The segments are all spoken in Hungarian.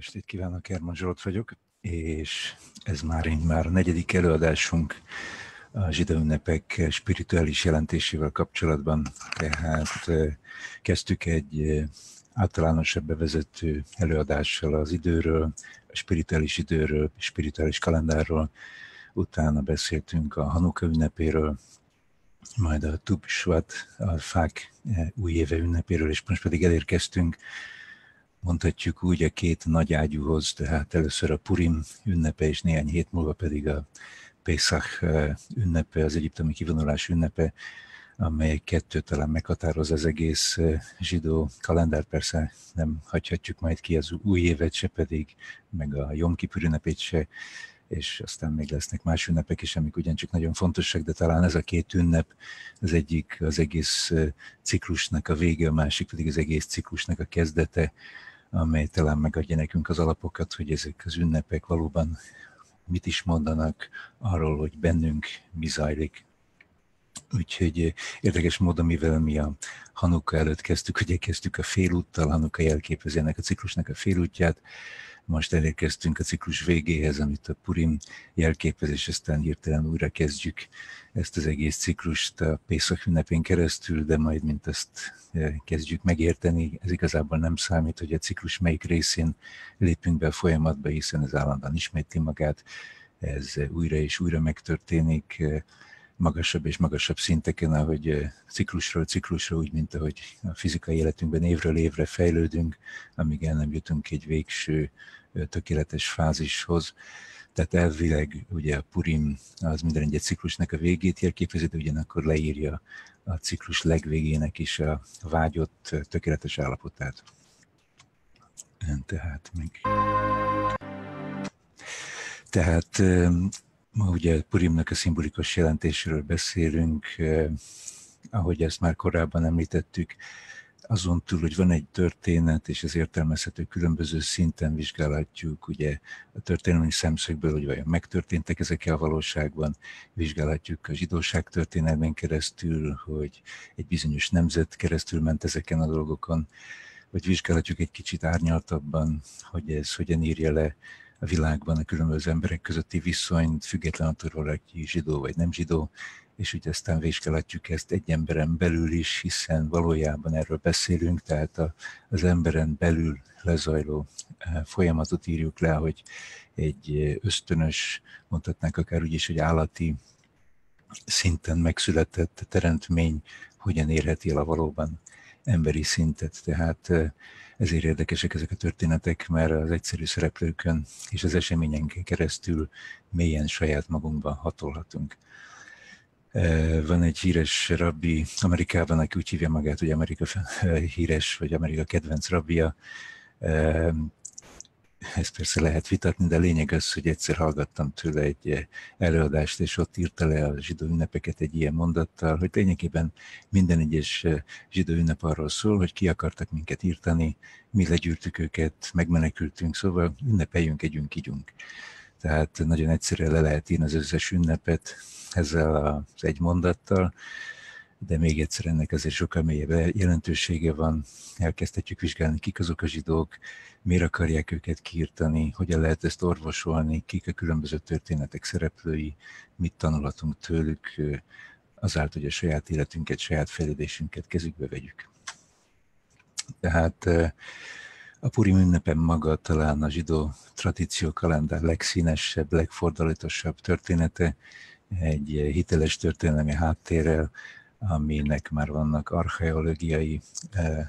Estét kívánok, Herman Zsolt vagyok, és ez már én már a negyedik előadásunk a zsidó ünnepek spirituális jelentésével kapcsolatban. Tehát kezdtük egy általánosabb bevezető előadással az időről, a spirituális időről, spirituális kalendárról, utána beszéltünk a Hanuka ünnepéről, majd a Tubsvat, a fák új éve ünnepéről, és most pedig elérkeztünk mondhatjuk úgy a két nagy ágyúhoz, tehát először a Purim ünnepe, és néhány hét múlva pedig a Pesach ünnepe, az egyiptomi kivonulás ünnepe, amely kettő talán meghatároz az egész zsidó kalendár, persze nem hagyhatjuk majd ki az új évet se pedig, meg a Jom Kipur ünnepét se, és aztán még lesznek más ünnepek is, amik ugyancsak nagyon fontosak, de talán ez a két ünnep, az egyik az egész ciklusnak a vége, a másik pedig az egész ciklusnak a kezdete, amely talán megadja nekünk az alapokat, hogy ezek az ünnepek valóban mit is mondanak arról, hogy bennünk mi zajlik. Úgyhogy eh, érdekes módon, mivel mi a Hanuka előtt kezdtük, ugye kezdtük a félúttal, Hanuka jelképezi ennek a ciklusnak a félútját, most elérkeztünk a ciklus végéhez, amit a Purim jelképez, és aztán hirtelen újra kezdjük ezt az egész ciklust a Pészak ünnepén keresztül, de majd, mint ezt eh, kezdjük megérteni, ez igazából nem számít, hogy a ciklus melyik részén lépünk be a folyamatba, hiszen ez állandóan ismétli magát, ez újra és újra megtörténik, eh, magasabb és magasabb szinteken, ahogy eh, ciklusról ciklusra, úgy, mint ahogy a fizikai életünkben évről évre fejlődünk, amíg el nem jutunk egy végső tökéletes fázishoz. Tehát elvileg ugye a Purim az minden egyes ciklusnak a végét jelképezi, de ugyanakkor leírja a ciklus legvégének is a vágyott tökéletes állapotát. Tehát még... Tehát ma ugye Purimnak a szimbolikus jelentéséről beszélünk, ahogy ezt már korábban említettük, azon túl, hogy van egy történet, és ez értelmezhető különböző szinten vizsgálhatjuk, ugye a történelmi szemszögből, hogy vajon megtörténtek ezek a valóságban, vizsgálhatjuk a zsidóság történelmén keresztül, hogy egy bizonyos nemzet keresztül ment ezeken a dolgokon, vagy vizsgálhatjuk egy kicsit árnyaltabban, hogy ez hogyan írja le a világban a különböző emberek közötti viszonyt, független attól, hogy zsidó vagy nem zsidó, és úgy aztán vizsgálatjuk ezt egy emberen belül is, hiszen valójában erről beszélünk, tehát a, az emberen belül lezajló eh, folyamatot írjuk le, hogy egy ösztönös, mondhatnánk akár úgy is, hogy állati szinten megszületett teremtmény hogyan érheti el a valóban emberi szintet. Tehát eh, ezért érdekesek ezek a történetek, mert az egyszerű szereplőkön és az eseményenken keresztül mélyen saját magunkban hatolhatunk. Van egy híres rabbi Amerikában, aki úgy hívja magát, hogy Amerika híres, vagy Amerika kedvenc rabbia. Ezt persze lehet vitatni, de a lényeg az, hogy egyszer hallgattam tőle egy előadást, és ott írta le a zsidó ünnepeket egy ilyen mondattal, hogy lényegében minden egyes zsidó ünnep arról szól, hogy ki akartak minket írtani, mi legyűrtük őket, megmenekültünk, szóval ünnepeljünk, együnk, ígyunk. Tehát nagyon egyszerűen le lehet írni az összes ünnepet, ezzel az egy mondattal, de még egyszer ennek azért sokkal mélyebb jelentősége van. Elkezdhetjük vizsgálni, kik azok a zsidók, miért akarják őket kiirtani, hogyan lehet ezt orvosolni, kik a különböző történetek szereplői, mit tanulhatunk tőlük, azáltal, hogy a saját életünket, saját fejlődésünket kezükbe vegyük. Tehát a Purim ünnepen maga talán a zsidó tradíció kalendár legszínesebb, legfordalatosabb története, egy hiteles történelmi háttérrel, aminek már vannak archeológiai eh,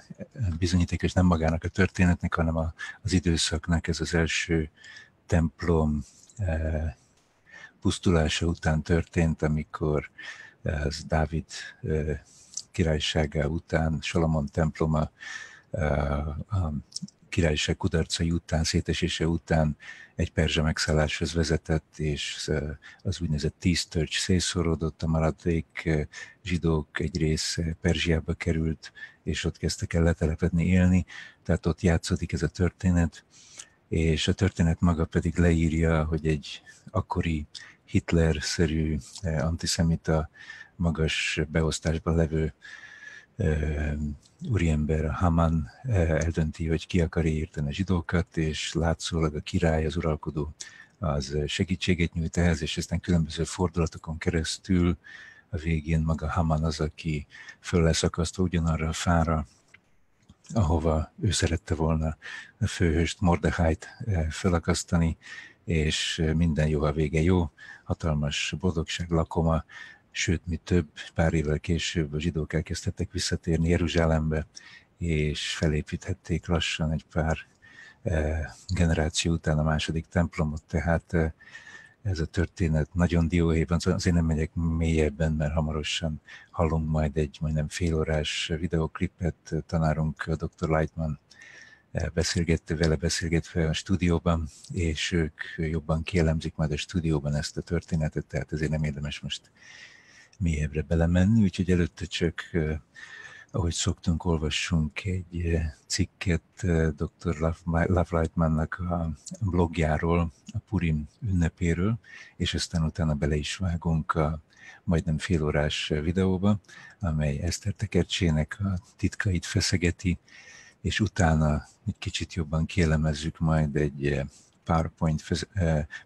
bizonyíték, és nem magának a történetnek, hanem az időszaknak. Ez az első templom eh, pusztulása után történt, amikor az Dávid eh, királysága után, Salomon temploma királyság kudarcai után, szétesése után egy perzsa megszálláshoz vezetett, és az úgynevezett tíz törcs szélszorodott, a maradék zsidók egy rész Perzsiába került, és ott kezdtek el letelepedni, élni, tehát ott játszódik ez a történet, és a történet maga pedig leírja, hogy egy akkori Hitler-szerű antiszemita magas beosztásban levő úriember Haman eldönti, hogy ki akar írteni a zsidókat, és látszólag a király, az uralkodó az segítséget nyújt ehhez, és aztán különböző fordulatokon keresztül a végén maga Haman az, aki föl lesz ugyanarra a fára, ahova ő szerette volna a főhőst, Mordehájt felakasztani, és minden jó a vége jó, hatalmas boldogság lakoma, sőt, mi több, pár évvel később a zsidók elkezdtek visszatérni Jeruzsálembe, és felépíthették lassan egy pár generáció után a második templomot, tehát ez a történet nagyon dióhéjban, szóval azért nem megyek mélyebben, mert hamarosan hallunk majd egy majdnem félórás videoklipet, tanárunk Dr. Lightman beszélgette vele, beszélgetve a stúdióban, és ők jobban kielemzik majd a stúdióban ezt a történetet, tehát ezért nem érdemes most mélyebbre belemenni, úgyhogy előtte csak ahogy szoktunk, olvassunk egy cikket dr. Love Lightmannak a blogjáról, a Purim ünnepéről, és aztán utána bele is vágunk a majdnem félórás videóba, amely Eszter Tekercsének a titkait feszegeti, és utána egy kicsit jobban kielemezzük majd egy PowerPoint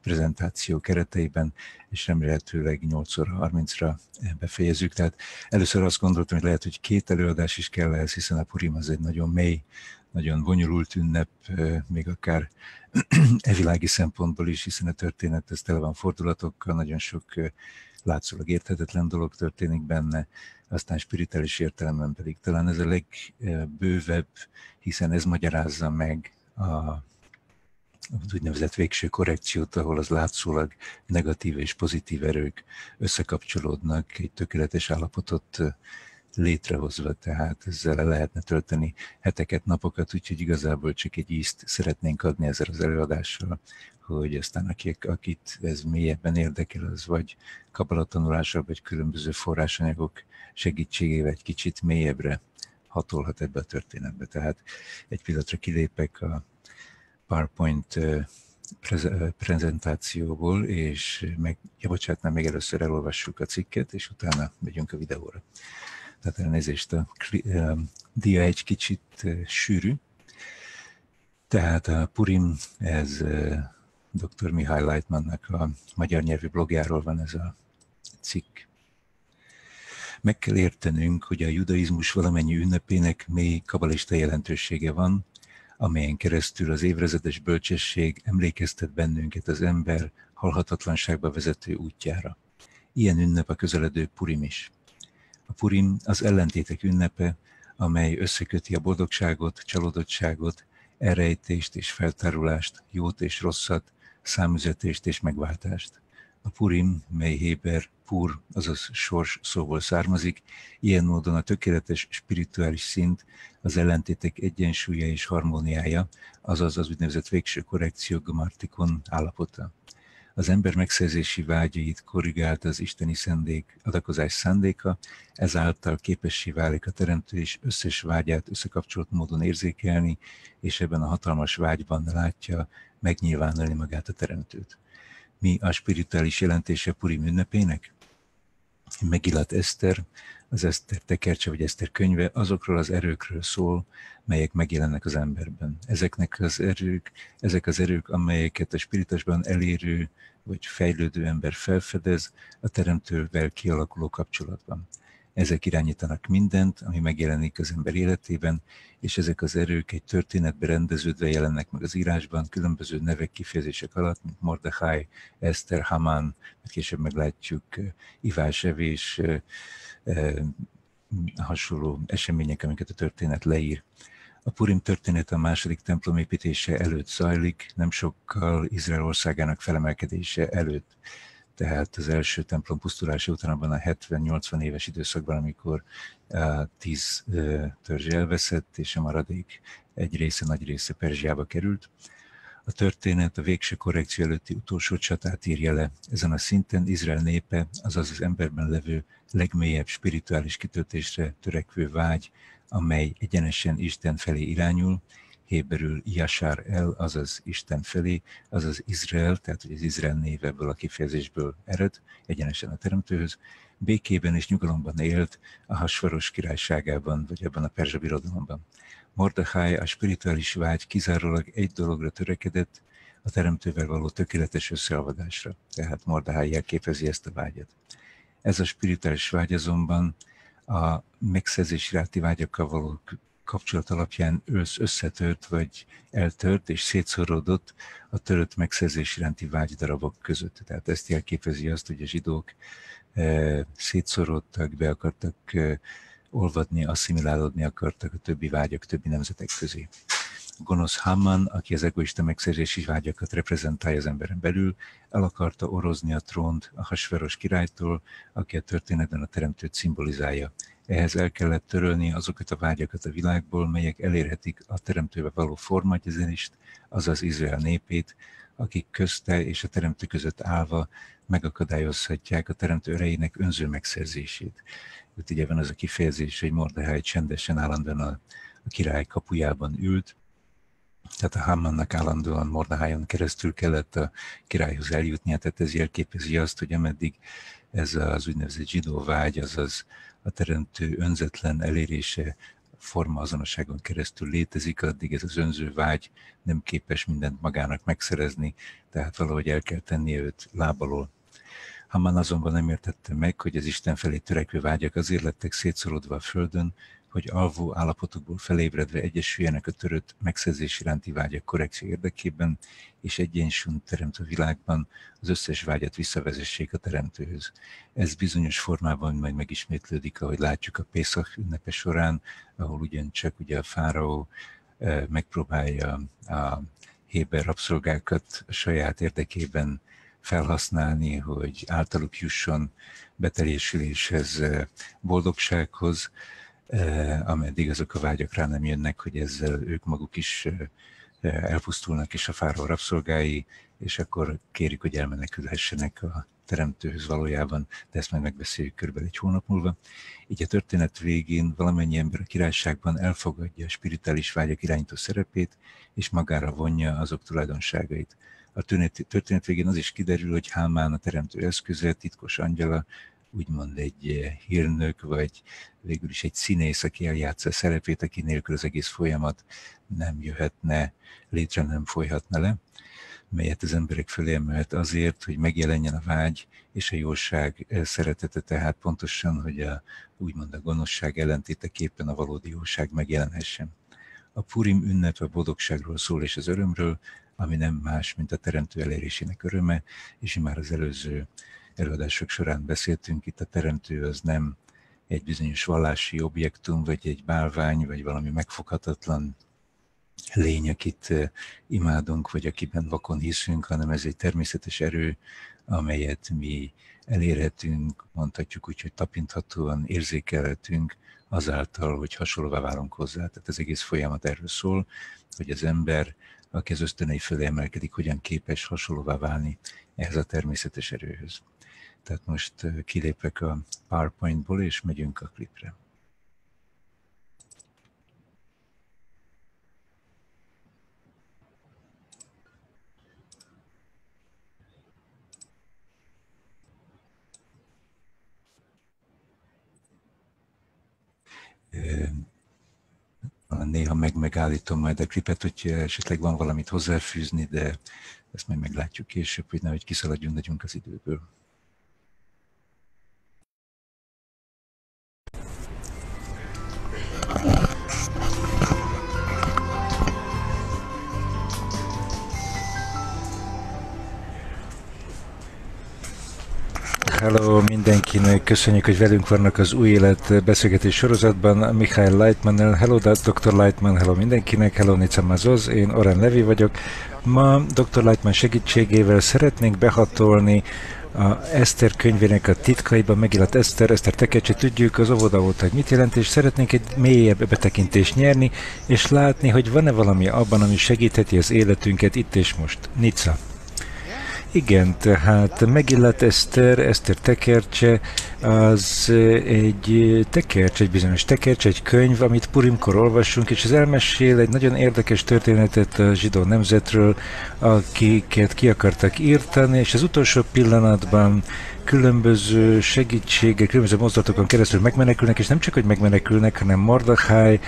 prezentáció kereteiben, és remélhetőleg 8 óra 30-ra befejezzük. Tehát először azt gondoltam, hogy lehet, hogy két előadás is kell ehhez, hiszen a Purim az egy nagyon mély, nagyon bonyolult ünnep, még akár evilági szempontból is, hiszen a történet ez tele van fordulatokkal, nagyon sok látszólag érthetetlen dolog történik benne, aztán spirituális értelemben pedig talán ez a legbővebb, hiszen ez magyarázza meg a az úgynevezett végső korrekciót, ahol az látszólag negatív és pozitív erők összekapcsolódnak, egy tökéletes állapotot létrehozva, tehát ezzel le lehetne tölteni heteket, napokat, úgyhogy igazából csak egy ízt szeretnénk adni ezzel az előadással, hogy aztán akik, akit ez mélyebben érdekel, az vagy kabbalatanulással, vagy különböző forrásanyagok segítségével egy kicsit mélyebbre hatolhat ebbe a történetbe. Tehát egy pillanatra kilépek a PowerPoint prezentációból, és meg, ja, bocsánat, nem, még először elolvassuk a cikket, és utána megyünk a videóra. Tehát elnézést, a dia egy kicsit sűrű. Tehát a Purim, ez dr. Mihály Leitmannak a magyar nyelvű blogjáról van ez a cikk. Meg kell értenünk, hogy a judaizmus valamennyi ünnepének mély kabalista jelentősége van, amelyen keresztül az évrezedes bölcsesség emlékeztet bennünket az ember halhatatlanságba vezető útjára. Ilyen ünnep a közeledő Purim is. A Purim az ellentétek ünnepe, amely összeköti a boldogságot, csalódottságot, elrejtést és feltárulást, jót és rosszat, számüzetést és megváltást. A Purim, mely Héber pur, azaz sors szóval származik, ilyen módon a tökéletes spirituális szint, az ellentétek egyensúlya és harmóniája, azaz az úgynevezett végső korrekció gamartikon állapota. Az ember megszerzési vágyait korrigált az isteni szendék, adakozás szándéka, ezáltal képessé válik a teremtő és összes vágyát összekapcsolt módon érzékelni, és ebben a hatalmas vágyban látja megnyilvánulni magát a teremtőt. Mi a spirituális jelentése Purim ünnepének? Megillat Eszter, az Eszter tekercse vagy Eszter könyve azokról az erőkről szól, melyek megjelennek az emberben. Ezeknek az erők, ezek az erők, amelyeket a spiritásban elérő vagy fejlődő ember felfedez a teremtővel kialakuló kapcsolatban. Ezek irányítanak mindent, ami megjelenik az ember életében, és ezek az erők egy történetbe rendeződve jelennek meg az írásban, különböző nevek, kifejezések alatt, mint Mordechai, Eszter, Haman, mert később meglátjuk Ivás Evés, hasonló események, amiket a történet leír. A Purim történet a második templom építése előtt zajlik, nem sokkal Izrael országának felemelkedése előtt tehát az első templom pusztulása után abban a 70-80 éves időszakban, amikor tíz törzs elveszett, és a maradék egy része, nagy része Perzsiába került. A történet a végső korrekció előtti utolsó csatát írja le. Ezen a szinten Izrael népe, azaz az emberben levő legmélyebb spirituális kitöltésre törekvő vágy, amely egyenesen Isten felé irányul, héberül Yashar el, azaz Isten felé, azaz Izrael, tehát hogy az Izrael név ebből a kifejezésből ered, egyenesen a teremtőhöz, békében és nyugalomban élt a Hasvaros királyságában, vagy ebben a Perzsa birodalomban. Mordechai a spirituális vágy kizárólag egy dologra törekedett, a teremtővel való tökéletes összealvadásra. Tehát Mordechai jelképezi ezt a vágyat. Ez a spirituális vágy azonban a megszerzés iránti vágyakkal való kapcsolat alapján összetört, vagy eltört és szétszorodott a törött megszerzés iránti vágydarabok között. Tehát ezt jelképezi azt, hogy a zsidók e, szétszorodtak, be akartak e, olvadni, asszimilálódni akartak a többi vágyak, többi nemzetek közé. Gonosz Haman, aki az egoista megszerzési vágyakat reprezentálja az emberen belül, el akarta orozni a trónt a hasveros királytól, aki a történetben a teremtőt szimbolizálja. Ehhez el kellett törölni azokat a vágyakat a világból, melyek elérhetik a teremtőbe való formagyezést, azaz Izrael népét, akik közte és a teremtő között állva megakadályozhatják a teremtő erejének önző megszerzését. Itt ugye van az a kifejezés, hogy Mordehely csendesen állandóan a, a király kapujában ült, tehát a Hamannak állandóan Mordehájon keresztül kellett a királyhoz eljutnia, tehát ez jelképezi azt, hogy ameddig ez az úgynevezett zsidó vágy, azaz a teremtő önzetlen elérése forma azonosságon keresztül létezik, addig ez az önző vágy nem képes mindent magának megszerezni, tehát valahogy el kell tennie őt lábalól. Haman azonban nem értette meg, hogy az Isten felé törekvő vágyak azért lettek szétszorodva a földön, hogy alvó állapotokból felébredve egyesüljenek a törött megszerzés iránti vágyak korrekció érdekében, és egyensúlyt teremt a világban, az összes vágyat visszavezessék a teremtőhöz. Ez bizonyos formában majd megismétlődik, ahogy látjuk a Pészak ünnepe során, ahol ugyancsak ugye a fáraó eh, megpróbálja a Héber rabszolgákat a saját érdekében felhasználni, hogy általuk jusson beteljesüléshez, eh, boldogsághoz, ameddig azok a vágyak rá nem jönnek, hogy ezzel ők maguk is elpusztulnak, és a fáró rabszolgái, és akkor kérik, hogy elmenekülhessenek a teremtőhöz valójában, de ezt majd megbeszéljük körülbelül egy hónap múlva. Így a történet végén valamennyi ember a királyságban elfogadja a spirituális vágyak irányító szerepét, és magára vonja azok tulajdonságait. A történet végén az is kiderül, hogy Hámán a teremtő eszköze, titkos angyala, úgymond egy eh, hírnök, vagy végül is egy színész, aki eljátsza a szerepét, aki nélkül az egész folyamat nem jöhetne létre, nem folyhatna le, melyet az emberek fölé emelt azért, hogy megjelenjen a vágy és a jóság eh, szeretete, tehát pontosan, hogy a, úgymond a gonoszság ellentéteképpen a valódi jóság megjelenhessen. A Purim ünnep a boldogságról szól és az örömről, ami nem más, mint a teremtő elérésének öröme, és már az előző előadások során beszéltünk, itt a teremtő az nem egy bizonyos vallási objektum, vagy egy bálvány, vagy valami megfoghatatlan lény, akit imádunk, vagy akiben vakon hiszünk, hanem ez egy természetes erő, amelyet mi elérhetünk, mondhatjuk úgy, hogy tapinthatóan érzékelhetünk azáltal, hogy hasonlóvá válunk hozzá. Tehát az egész folyamat erről szól, hogy az ember, aki az ösztönei fölé emelkedik, hogyan képes hasonlóvá válni ehhez a természetes erőhöz. Tehát most kilépek a PowerPointból, és megyünk a klipre. Néha meg megállítom majd a klipet, hogy esetleg van valamit hozzáfűzni, de ezt majd meglátjuk később, hogy nehogy kiszaladjunk nagyon az időből. Hello mindenkinek, köszönjük, hogy velünk vannak az új élet beszélgetés sorozatban. Michael Lightman, hello Dr. Lightman, hello mindenkinek, hello Nica Mazoz, én Oren Levi vagyok. Ma Dr. Lightman segítségével szeretnénk behatolni a Eszter könyvének a titkaiban megillett Eszter, Eszter Tekecsi, tudjuk az óvoda volt, hogy mit jelent, és szeretnénk egy mélyebb betekintést nyerni, és látni, hogy van-e valami abban, ami segítheti az életünket itt és most. Nica. Igen, tehát megillet Eszter, Eszter tekercse, az egy tekercs, egy bizonyos tekercs, egy könyv, amit Purimkor olvasunk, és ez elmesél egy nagyon érdekes történetet a zsidó nemzetről, akiket ki akartak írtani, és az utolsó pillanatban különböző segítségek, különböző mozdatokon keresztül megmenekülnek, és nem csak, hogy megmenekülnek, hanem Mordechai,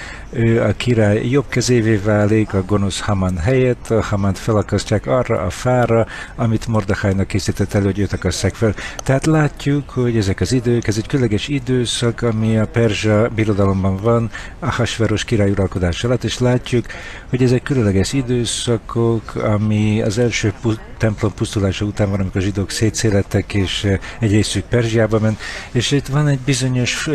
a király jobb kezévé válik a gonosz Haman helyett, a Hamant felakasztják arra a fára, amit Mordechainak készített elő, hogy őt akasszák fel. Tehát látjuk, hogy ezek az idők, ez egy különleges időszak, ami a Perzsa birodalomban van, a Hasveros király uralkodása alatt, és látjuk, hogy ezek különleges időszakok, ami az első pu- templom pusztulása után van, amikor a zsidók szétszélettek, és egy részük Perzsiába ment, és itt van egy bizonyos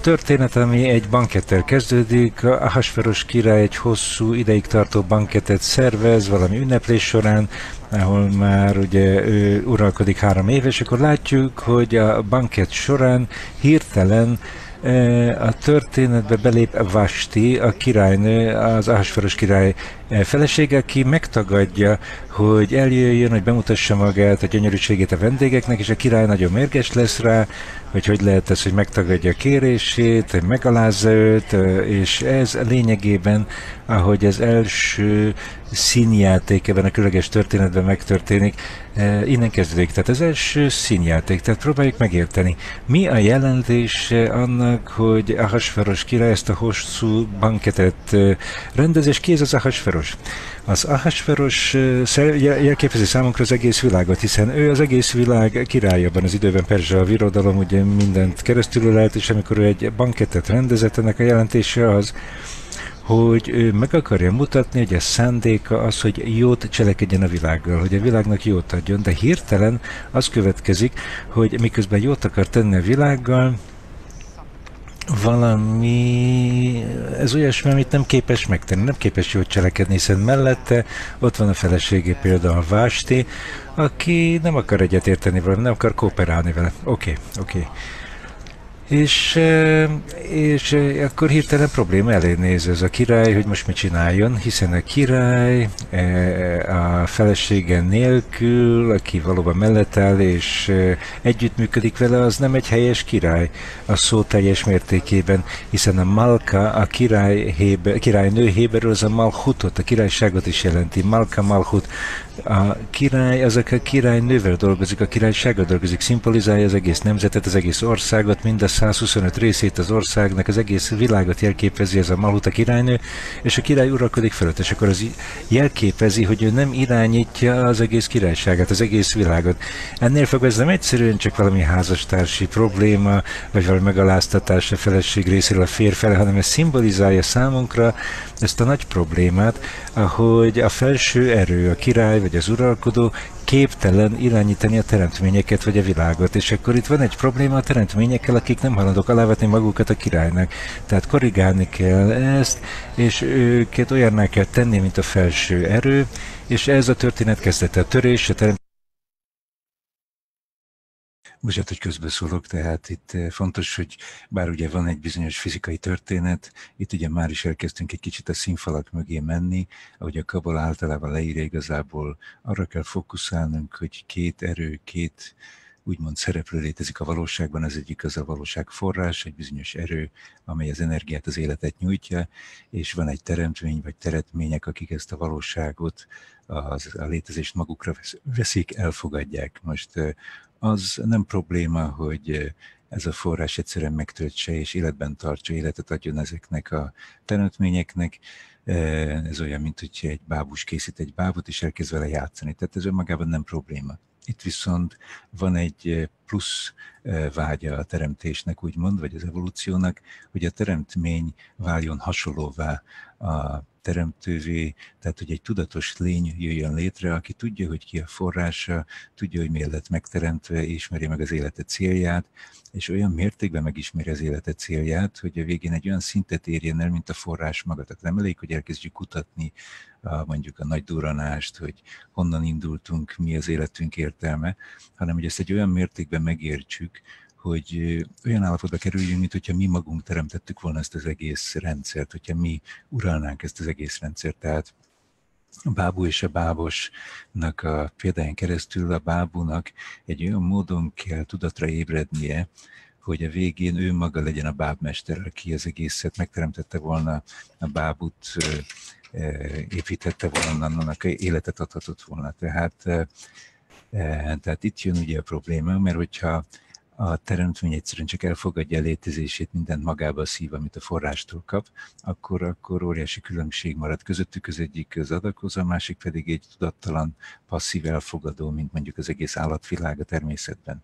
történet, ami egy bankettel kezdődik. A Hasferos király egy hosszú ideig tartó banketet szervez valami ünneplés során, ahol már ugye ő uralkodik három éves, és akkor látjuk, hogy a banket során hirtelen a történetbe belép Vasti, a királynő, az Ahasferos király felesége, aki megtagadja, hogy eljöjjön, hogy bemutassa magát, a gyönyörűségét a vendégeknek, és a király nagyon mérges lesz rá, hogy hogy lehet ez, hogy megtagadja a kérését, megalázza őt, és ez lényegében, ahogy az első színjáték ebben a különleges történetben megtörténik, innen kezdődik. Tehát az első színjáték, tehát próbáljuk megérteni. Mi a jelentés annak, hogy Ahasferos király ezt a hosszú banketet rendez, és ki ez az Ahasferos? Az Ahasferos jelképezi számunkra az egész világot, hiszen ő az egész világ királyabban az időben Perzsa a virodalom, ugye mindent keresztül lehet, és amikor ő egy banketet rendezett, ennek a jelentése az, hogy ő meg akarja mutatni, hogy a szándéka az, hogy jót cselekedjen a világgal, hogy a világnak jót adjon, de hirtelen az következik, hogy miközben jót akar tenni a világgal, valami, ez olyasmi, amit nem képes megtenni, nem képes jót cselekedni, hiszen mellette ott van a feleségé például Vásti, aki nem akar egyetérteni vele, nem akar kooperálni vele. Oké, okay, oké. Okay. És, és akkor hirtelen probléma elé néz ez a király, hogy most mit csináljon, hiszen a király a felesége nélkül, aki valóban mellett áll és együttműködik vele, az nem egy helyes király a szó teljes mértékében, hiszen a Malka, a király héber, királynő héberül, az a Malhutot, a királyságot is jelenti. Malka, Malhut, a király, ezek a király nővel dolgozik, a királysággal dolgozik, szimbolizálja az egész nemzetet, az egész országot, mind a 125 részét az országnak, az egész világot jelképezi ez a Maluta királynő, és a király uralkodik fölött, és akkor az jelképezi, hogy ő nem irányítja az egész királyságát, az egész világot. Ennél fogva ez nem egyszerűen csak valami házastársi probléma, vagy valami megaláztatás a feleség részéről a férfele, hanem ez szimbolizálja számunkra ezt a nagy problémát, ahogy a felső erő, a király vagy az uralkodó képtelen irányítani a teremtményeket vagy a világot. És akkor itt van egy probléma a teremtményekkel, akik nem halandók alávetni magukat a királynak. Tehát korrigálni kell ezt, és őket olyanná kell tenni, mint a felső erő, és ez a történet kezdete. A törés, a teremtés Bocsánat, hogy közbeszólok, tehát itt eh, fontos, hogy bár ugye van egy bizonyos fizikai történet, itt ugye már is elkezdtünk egy kicsit a színfalak mögé menni, ahogy a kabal általában leírja igazából, arra kell fókuszálnunk, hogy két erő, két úgymond szereplő létezik a valóságban, az egyik az a valóság forrás, egy bizonyos erő, amely az energiát, az életet nyújtja, és van egy teremtmény vagy teretmények, akik ezt a valóságot, az, a létezést magukra veszik, elfogadják. Most eh, az nem probléma, hogy ez a forrás egyszerűen megtöltse és életben tartsa, életet adjon ezeknek a teremtményeknek. Ez olyan, mint hogyha egy bábus készít egy bábot, és elkezd vele játszani. Tehát ez önmagában nem probléma. Itt viszont van egy plusz vágya a teremtésnek, úgymond, vagy az evolúciónak, hogy a teremtmény váljon hasonlóvá a teremtővé, tehát hogy egy tudatos lény jöjjön létre, aki tudja, hogy ki a forrása, tudja, hogy miért lett megteremtve, ismeri meg az élete célját, és olyan mértékben megismeri az élete célját, hogy a végén egy olyan szintet érjen el, mint a forrás maga. Tehát nem elég, hogy elkezdjük kutatni a, mondjuk a nagy duranást, hogy honnan indultunk, mi az életünk értelme, hanem hogy ezt egy olyan mértékben megértsük, hogy olyan állapotba kerüljünk, mint hogyha mi magunk teremtettük volna ezt az egész rendszert, hogyha mi uralnánk ezt az egész rendszert. Tehát a bábú és a bábosnak a példáján keresztül a bábúnak egy olyan módon kell tudatra ébrednie, hogy a végén ő maga legyen a bábmester, aki az egészet megteremtette volna, a bábút építette volna, annak életet adhatott volna. Tehát Tehát itt jön ugye a probléma, mert hogyha a teremtmény egyszerűen csak elfogadja a létezését, mindent magába szív, amit a forrástól kap, akkor, akkor óriási különbség marad közöttük, az egyik az adakozó, a másik pedig egy tudattalan, passzív elfogadó, mint mondjuk az egész állatvilág a természetben.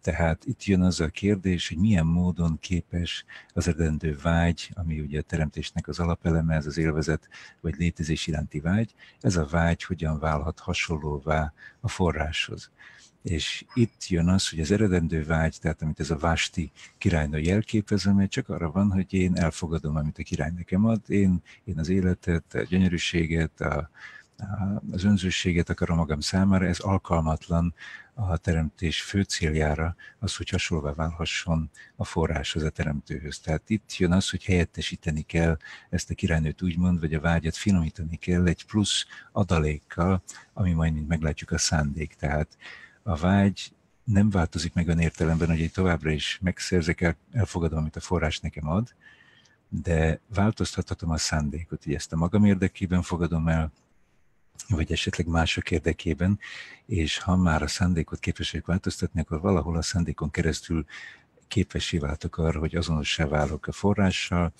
Tehát itt jön az a kérdés, hogy milyen módon képes az eredendő vágy, ami ugye a teremtésnek az alapeleme, ez az élvezet, vagy létezés iránti vágy, ez a vágy hogyan válhat hasonlóvá a forráshoz. És itt jön az, hogy az eredendő vágy, tehát amit ez a Vásti királynő jelképez, amely csak arra van, hogy én elfogadom, amit a király nekem ad, én, én az életet, a gyönyörűséget, a, az önzőséget akarom magam számára, ez alkalmatlan a teremtés fő céljára, az, hogy hasonlóvá válhasson a forráshoz, a teremtőhöz. Tehát itt jön az, hogy helyettesíteni kell ezt a királynőt úgymond, vagy a vágyat finomítani kell egy plusz adalékkal, ami majd mind meglátjuk a szándék. Tehát a vágy nem változik meg a értelemben, hogy én továbbra is megszerzek, el, elfogadom, amit a forrás nekem ad, de változtathatom a szándékot, hogy ezt a magam érdekében fogadom el, vagy esetleg mások érdekében, és ha már a szándékot képesek változtatni, akkor valahol a szándékon keresztül képessé váltok arra, hogy azonossá válok a forrással,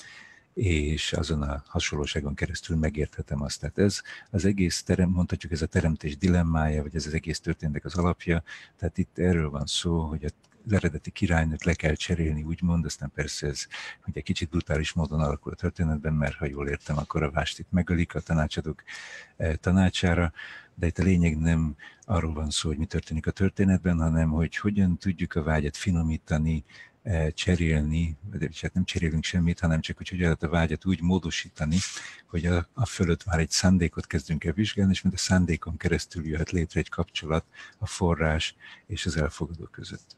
és azon a hasonlóságon keresztül megérthetem azt. Tehát ez az egész terem, mondhatjuk ez a teremtés dilemmája, vagy ez az egész történetek az alapja, tehát itt erről van szó, hogy az eredeti királynőt le kell cserélni, úgymond, aztán persze ez ugye kicsit brutális módon alakul a történetben, mert ha jól értem, akkor a vástit megölik a tanácsadók eh, tanácsára, de itt a lényeg nem arról van szó, hogy mi történik a történetben, hanem hogy hogyan tudjuk a vágyat finomítani, cserélni, vagy hát nem cserélünk semmit, hanem csak hogy hogyan lehet a vágyat úgy módosítani, hogy a, a fölött már egy szándékot kezdünk el vizsgálni, és mint a szándékon keresztül jöhet létre egy kapcsolat a forrás és az elfogadó között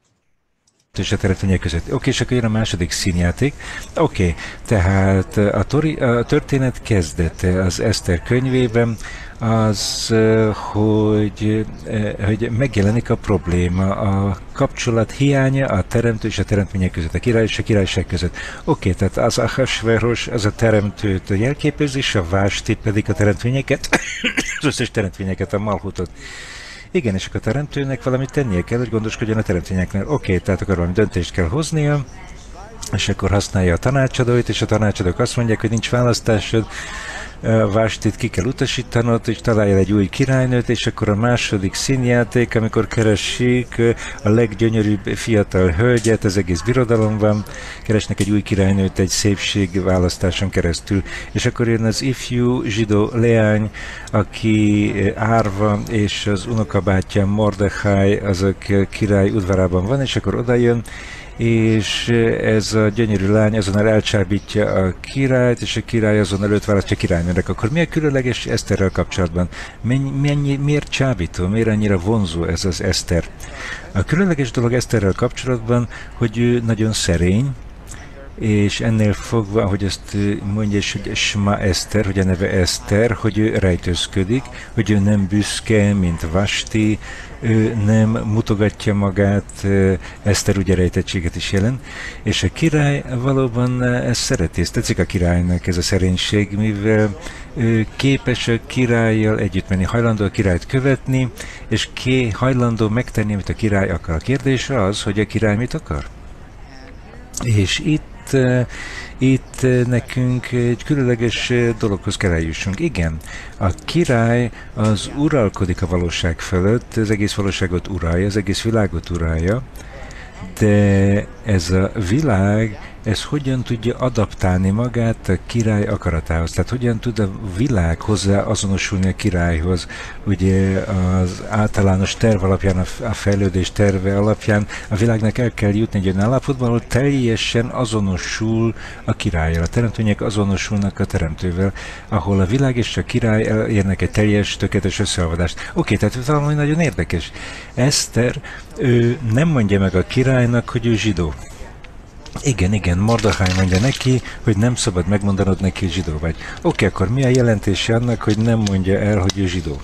és a teremtmények között. Oké, és akkor jön a második színjáték. Oké, tehát a, tori, a történet kezdete az Eszter könyvében, az, hogy, hogy megjelenik a probléma, a kapcsolat hiánya a teremtő és a teremtmények között, a király és a királyság között. Oké, tehát az Ahasveros, az a teremtőt jelképezi, és a Vásti pedig a teremtményeket, az összes teremtményeket, a Malhutot. Igen, és akkor a teremtőnek valamit tennie kell, hogy gondoskodjon a teremtményeknél. Oké, tehát akkor valami döntést kell hoznia, és akkor használja a tanácsadóit, és a tanácsadók azt mondják, hogy nincs választásod, Vástit ki kell utasítanod, és találja egy új királynőt, és akkor a második színjáték, amikor keresik a leggyönyörűbb fiatal hölgyet, az egész birodalomban, keresnek egy új királynőt egy szépség választáson keresztül, és akkor jön az ifjú zsidó leány, aki árva, és az unokabátyja Mordechai, azok király udvarában van, és akkor oda jön, és ez a gyönyörű lány azonnal elcsábítja a királyt, és a király azon előtt választja királynőnek. Akkor mi a különleges Eszterrel kapcsolatban? Mennyi, mennyi, miért csábító, miért annyira vonzó ez az Eszter? A különleges dolog Eszterrel kapcsolatban, hogy ő nagyon szerény, és ennél fogva, hogy ezt mondja is, hogy Sma Eszter, hogy a neve Eszter, hogy ő rejtőzködik, hogy ő nem büszke, mint Vasti, ő nem mutogatja magát, Eszter ugye rejtettséget is jelent, és a király valóban ezt szereti, ezt tetszik a királynak ez a szerénység, mivel ő képes a királlyal együtt menni, hajlandó a királyt követni, és ki hajlandó megtenni, amit a király akar. A kérdés az, hogy a király mit akar? És itt itt, itt nekünk egy különleges dologhoz kell eljussunk. Igen, a király az uralkodik a valóság fölött, az egész valóságot uralja, az egész világot uralja, de ez a világ ez hogyan tudja adaptálni magát a király akaratához? Tehát hogyan tud a világ hozzá azonosulni a királyhoz? Ugye az általános terv alapján, a fejlődés terve alapján a világnak el kell jutni egy olyan állapotban, ahol teljesen azonosul a királyjal. A teremtőnyek azonosulnak a teremtővel, ahol a világ és a király elérnek egy teljes, tökéletes összeolvadást. Oké, tehát valami nagyon érdekes. Eszter, ő nem mondja meg a királynak, hogy ő zsidó. Igen, igen, Mordechai mondja neki, hogy nem szabad megmondanod neki, hogy zsidó vagy. Oké, akkor mi a jelentése annak, hogy nem mondja el, hogy ő zsidó?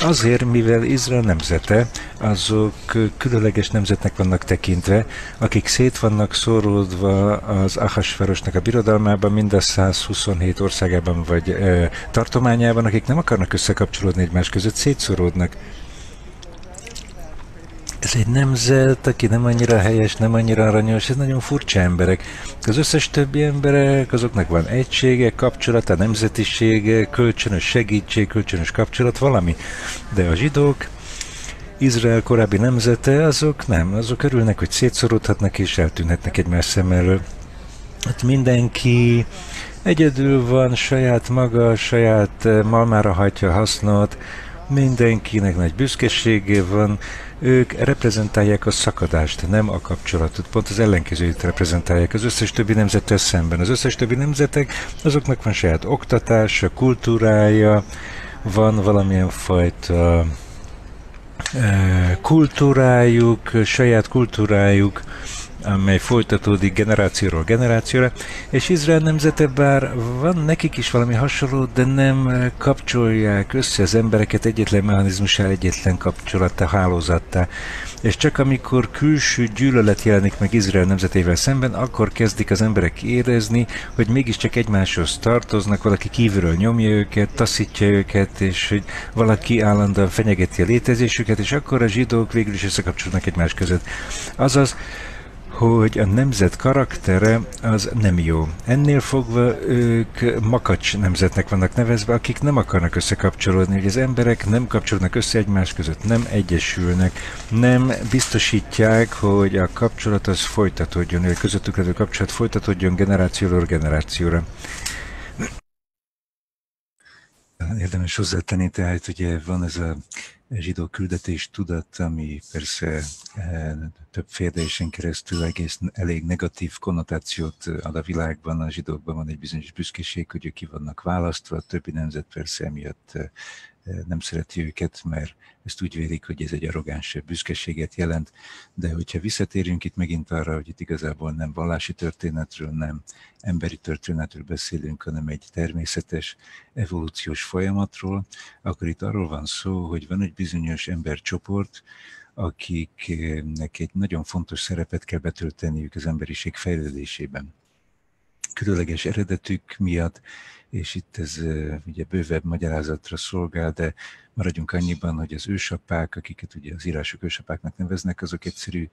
Azért, mivel Izrael nemzete, azok különleges nemzetnek vannak tekintve, akik szét vannak szóródva az Ahasverosnak a birodalmában, mind a 127 országában vagy e, tartományában, akik nem akarnak összekapcsolódni egymás között, szétszóródnak ez egy nemzet, aki nem annyira helyes, nem annyira aranyos, ez nagyon furcsa emberek. Az összes többi emberek, azoknak van egysége, kapcsolata, nemzetisége, kölcsönös segítség, kölcsönös kapcsolat, valami. De a zsidók, Izrael korábbi nemzete, azok nem, azok örülnek, hogy szétszorodhatnak és eltűnhetnek egymás szem elől. Hát mindenki egyedül van, saját maga, saját eh, malmára hajtja hasznot, mindenkinek nagy büszkesége van, ők reprezentálják a szakadást, nem a kapcsolatot. Pont az ellenkezőjét reprezentálják az összes többi nemzettel szemben. Az összes többi nemzetek, azoknak van saját oktatása, kultúrája, van valamilyen fajta kultúrájuk, saját kultúrájuk, amely folytatódik generációról generációra, és Izrael nemzete bár van nekik is valami hasonló, de nem kapcsolják össze az embereket egyetlen mechanizmussá, egyetlen kapcsolata, hálózattá. És csak amikor külső gyűlölet jelenik meg Izrael nemzetével szemben, akkor kezdik az emberek érezni, hogy mégiscsak egymáshoz tartoznak, valaki kívülről nyomja őket, taszítja őket, és hogy valaki állandóan fenyegeti a létezésüket, és akkor a zsidók végül is összekapcsolnak egymás között. Azaz, hogy a nemzet karaktere az nem jó. Ennél fogva ők makacs nemzetnek vannak nevezve, akik nem akarnak összekapcsolódni, hogy az emberek nem kapcsolódnak össze egymás között, nem egyesülnek, nem biztosítják, hogy a kapcsolat az folytatódjon, hogy a közöttük levő kapcsolat folytatódjon generációról generációra. Érdemes hozzátenni, tehát ugye van ez a zsidó küldetés tudat, ami persze eh, több féldelésen keresztül egész elég negatív konnotációt ad a világban. A zsidókban van egy bizonyos büszkeség, hogy ők ki vannak választva, a többi nemzet persze emiatt eh, nem szereti őket, mert ezt úgy vélik, hogy ez egy arrogáns büszkeséget jelent, de hogyha visszatérünk itt megint arra, hogy itt igazából nem vallási történetről, nem emberi történetről beszélünk, hanem egy természetes evolúciós folyamatról, akkor itt arról van szó, hogy van egy bizonyos embercsoport, akiknek egy nagyon fontos szerepet kell betölteniük az emberiség fejlődésében. Különleges eredetük miatt és itt ez ugye bővebb magyarázatra szolgál, de maradjunk annyiban, hogy az ősapák, akiket ugye az írások ősapáknak neveznek, azok egyszerű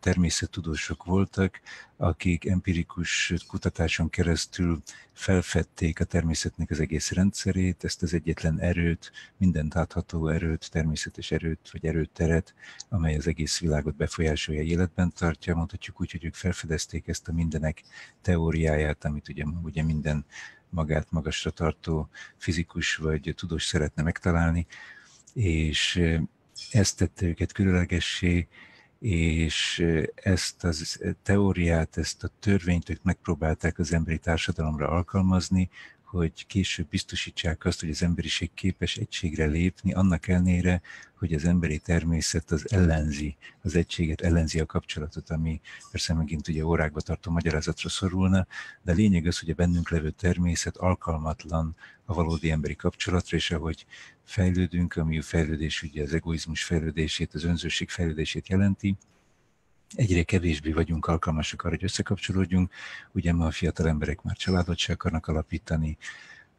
természettudósok voltak, akik empirikus kutatáson keresztül felfedték a természetnek az egész rendszerét, ezt az egyetlen erőt, mindent átható erőt, természetes erőt vagy erőteret, amely az egész világot befolyásolja, életben tartja. Mondhatjuk úgy, hogy ők felfedezték ezt a mindenek teóriáját, amit ugye, ugye minden magát magasra tartó fizikus vagy tudós szeretne megtalálni, és ezt tette őket különlegessé, és ezt a teóriát, ezt a törvényt ők megpróbálták az emberi társadalomra alkalmazni, hogy később biztosítsák azt, hogy az emberiség képes egységre lépni, annak ellenére, hogy az emberi természet az ellenzi az egységet, ellenzi a kapcsolatot, ami persze megint ugye órákba tartó magyarázatra szorulna, de a lényeg az, hogy a bennünk levő természet alkalmatlan a valódi emberi kapcsolatra, és ahogy fejlődünk, ami a fejlődés ugye az egoizmus fejlődését, az önzőség fejlődését jelenti, egyre kevésbé vagyunk alkalmasak arra, hogy összekapcsolódjunk. Ugye ma a fiatal emberek már családot se akarnak alapítani,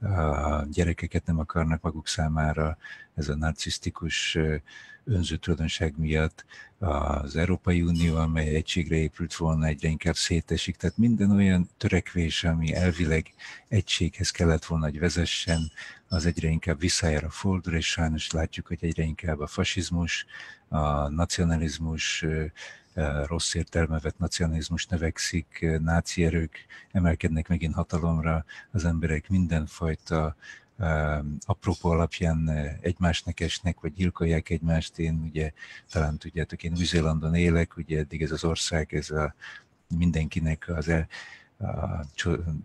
a gyerekeket nem akarnak maguk számára, ez a narcisztikus önző tulajdonság miatt az Európai Unió, amely egységre épült volna, egyre inkább szétesik. Tehát minden olyan törekvés, ami elvileg egységhez kellett volna, hogy vezessen, az egyre inkább visszájára fordul, és sajnos látjuk, hogy egyre inkább a fasizmus, a nacionalizmus, rossz értelme vett nacionalizmus növekszik, náci erők emelkednek megint hatalomra, az emberek mindenfajta apropó alapján egymásnak esnek, vagy gyilkolják egymást. Én ugye, talán tudjátok, én Új-Zélandon élek, ugye eddig ez az ország, ez a mindenkinek az el,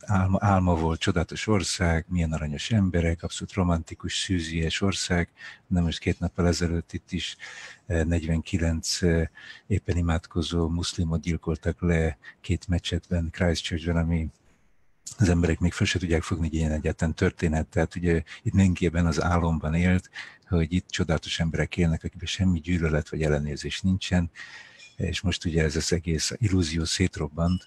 álma, álma volt, csodálatos ország, milyen aranyos emberek, abszolút romantikus, szűzies ország. De most két nappal ezelőtt itt is 49 eh, eh, éppen imádkozó muszlimot gyilkoltak le két meccsetben Christchurchben, ami az emberek még fel se tudják fogni, hogy ilyen egyáltalán történet. Tehát ugye itt mindenki ebben az álomban élt, hogy itt csodálatos emberek élnek, akikben semmi gyűlölet vagy ellenérzés nincsen, és most ugye ez az egész illúzió szétrobbant,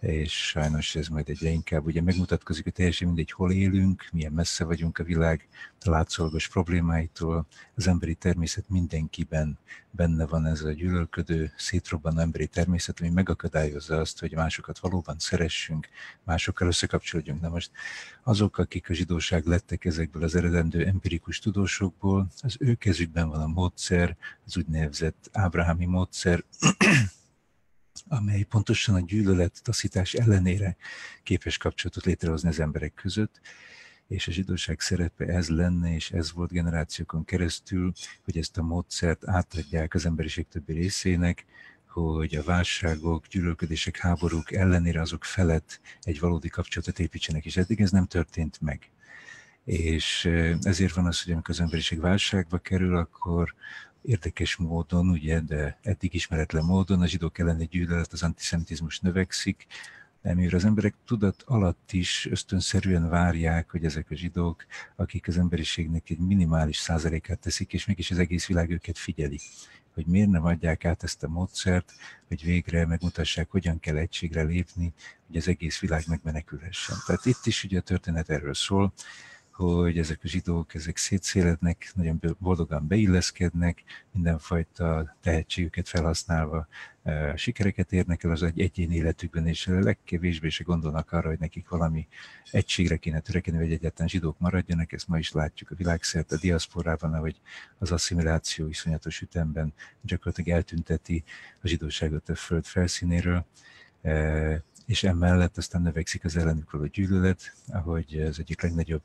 és sajnos ez majd egyre inkább ugye megmutatkozik, hogy teljesen mindegy, hol élünk, milyen messze vagyunk a világ a látszólagos problémáitól, az emberi természet mindenkiben benne van ez a gyűlölködő, szétrobbanó emberi természet, ami megakadályozza azt, hogy másokat valóban szeressünk, másokkal összekapcsolódjunk. Na most azok, akik a zsidóság lettek ezekből az eredendő empirikus tudósokból, az ő kezükben van a módszer, az úgynevezett ábrahámi módszer, amely pontosan a gyűlölet taszítás ellenére képes kapcsolatot létrehozni az emberek között, és a zsidóság szerepe ez lenne, és ez volt generációkon keresztül, hogy ezt a módszert átadják az emberiség többi részének, hogy a válságok, gyűlölködések, háborúk ellenére azok felett egy valódi kapcsolatot építsenek, és eddig ez nem történt meg. És ezért van az, hogy amikor az emberiség válságba kerül, akkor érdekes módon, ugye, de eddig ismeretlen módon a zsidók elleni gyűlölet, az antiszemitizmus növekszik, mivel az emberek tudat alatt is ösztönszerűen várják, hogy ezek a zsidók, akik az emberiségnek egy minimális százalékát teszik, és mégis az egész világ őket figyeli, hogy miért nem adják át ezt a módszert, hogy végre megmutassák, hogyan kell egységre lépni, hogy az egész világ megmenekülhessen. Tehát itt is ugye a történet erről szól, hogy ezek a zsidók, ezek szétszélednek, nagyon boldogan beilleszkednek, mindenfajta tehetségüket felhasználva sikereket érnek el az egy egyén életükben, és legkevésbé se gondolnak arra, hogy nekik valami egységre kéne törekedni, hogy egyetlen zsidók maradjanak, ezt ma is látjuk a világszerte, a diaszporában, ahogy az asszimiláció iszonyatos ütemben gyakorlatilag eltünteti a zsidóságot a föld felszínéről, és emellett aztán növekszik az ellenük való gyűlölet, ahogy az egyik legnagyobb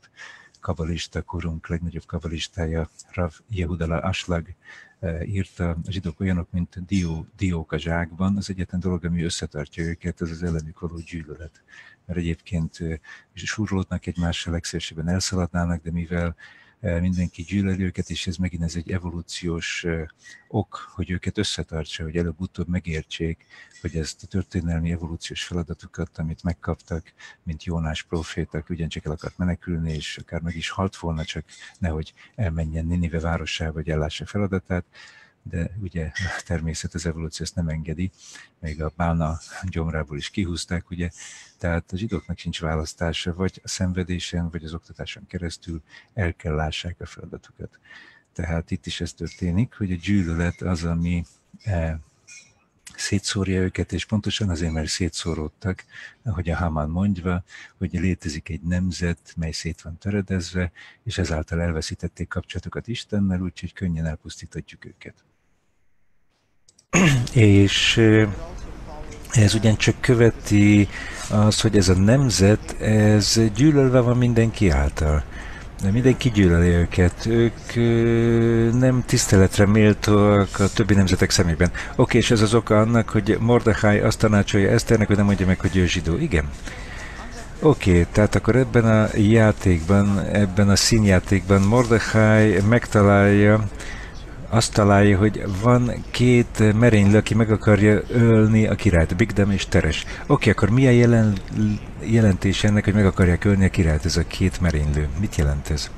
kabalista, korunk legnagyobb kabalistája, Rav Yehudala Aslag eh, írta, a zsidók olyanok, mint dió, diók a zsákban, az egyetlen dolog, ami összetartja őket, az az ellenük való gyűlölet. Mert egyébként eh, súrlódnak egymással, legszívesebben elszaladnának, de mivel mindenki gyűlöli őket, és ez megint ez egy evolúciós ok, hogy őket összetartsa, hogy előbb-utóbb megértsék, hogy ezt a történelmi evolúciós feladatukat, amit megkaptak, mint Jónás proféták, ugyancsak el akart menekülni, és akár meg is halt volna, csak nehogy elmenjen Ninive városába, vagy ellássa feladatát, de ugye a természet, az evolúció ezt nem engedi, még a bálna gyomrából is kihúzták, ugye, tehát a zsidóknak sincs választása, vagy a szenvedésen, vagy az oktatáson keresztül el kell lássák a feladatukat. Tehát itt is ez történik, hogy a gyűlölet az, ami e, szétszórja őket, és pontosan azért, mert szétszóródtak, ahogy a Haman mondja, hogy létezik egy nemzet, mely szét van töredezve, és ezáltal elveszítették kapcsolatokat Istennel, úgyhogy könnyen elpusztíthatjuk őket és ez ugyancsak követi az, hogy ez a nemzet, ez gyűlölve van mindenki által. De mindenki gyűlöli őket, ők nem tiszteletre méltóak a többi nemzetek szemében. Oké, és ez az oka annak, hogy Mordechai azt tanácsolja Eszternek, hogy nem mondja meg, hogy ő zsidó. Igen. Oké, tehát akkor ebben a játékban, ebben a színjátékban Mordechai megtalálja azt találja, hogy van két merénylő, aki meg akarja ölni a királyt, Bigdem és Teres. Oké, akkor milyen jelen, jelentés ennek, hogy meg akarják ölni a királyt, ez a két merénylő? Mit jelent ez?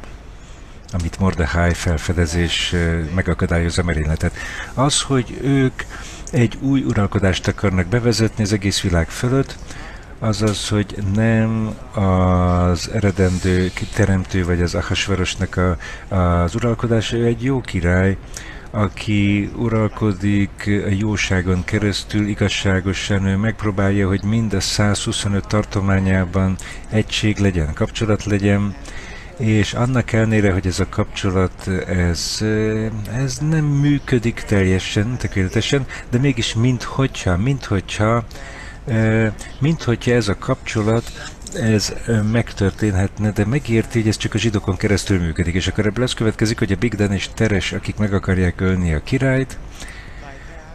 Amit Mordechai felfedezés megakadályozza a merényletet. Az, hogy ők egy új uralkodást akarnak bevezetni az egész világ fölött, azaz, hogy nem az eredendő teremtő vagy az Ahasverosnak a, az uralkodása, ő egy jó király, aki uralkodik a jóságon keresztül, igazságosan ő megpróbálja, hogy mind a 125 tartományában egység legyen, kapcsolat legyen, és annak ellenére, hogy ez a kapcsolat, ez, ez nem működik teljesen, tökéletesen, de mégis minthogyha, minthogyha mint hogyha ez a kapcsolat ez megtörténhetne, de megérti, hogy ez csak a zsidókon keresztül működik, és akkor ebből az következik, hogy a Bigdan és Teres, akik meg akarják ölni a királyt,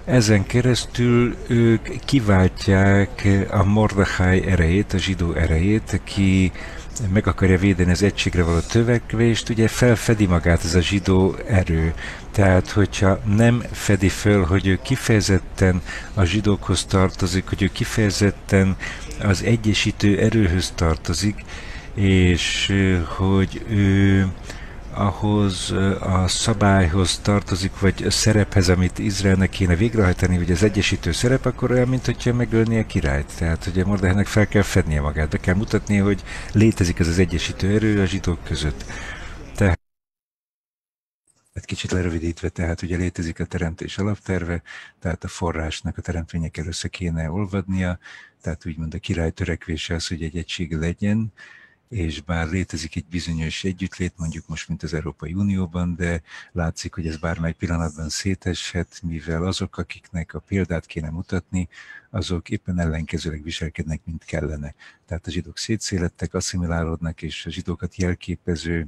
ezen keresztül ők kiváltják a Mordechai erejét, a zsidó erejét, ki meg akarja védeni az egységre való tövekvést, ugye felfedi magát ez a zsidó erő. Tehát, hogyha nem fedi föl, hogy ő kifejezetten a zsidókhoz tartozik, hogy ő kifejezetten az egyesítő erőhöz tartozik, és hogy ő ahhoz a szabályhoz tartozik, vagy a szerephez, amit Izraelnek kéne végrehajtani, vagy az egyesítő szerep, akkor olyan, mint hogyha megölni a királyt. Tehát, hogy a Mordehelynek fel kell fednie magát, be kell mutatni, hogy létezik ez az egyesítő erő a zsidók között. Tehát egy kicsit lerövidítve, tehát ugye létezik a teremtés alapterve, tehát a forrásnak a teremtményekkel össze kéne olvadnia, tehát úgymond a király törekvése az, hogy egy egység legyen, és bár létezik egy bizonyos együttlét, mondjuk most, mint az Európai Unióban, de látszik, hogy ez bármely pillanatban széteshet, mivel azok, akiknek a példát kéne mutatni, azok éppen ellenkezőleg viselkednek, mint kellene. Tehát a zsidók szétszélettek, asszimilálódnak, és a zsidókat jelképező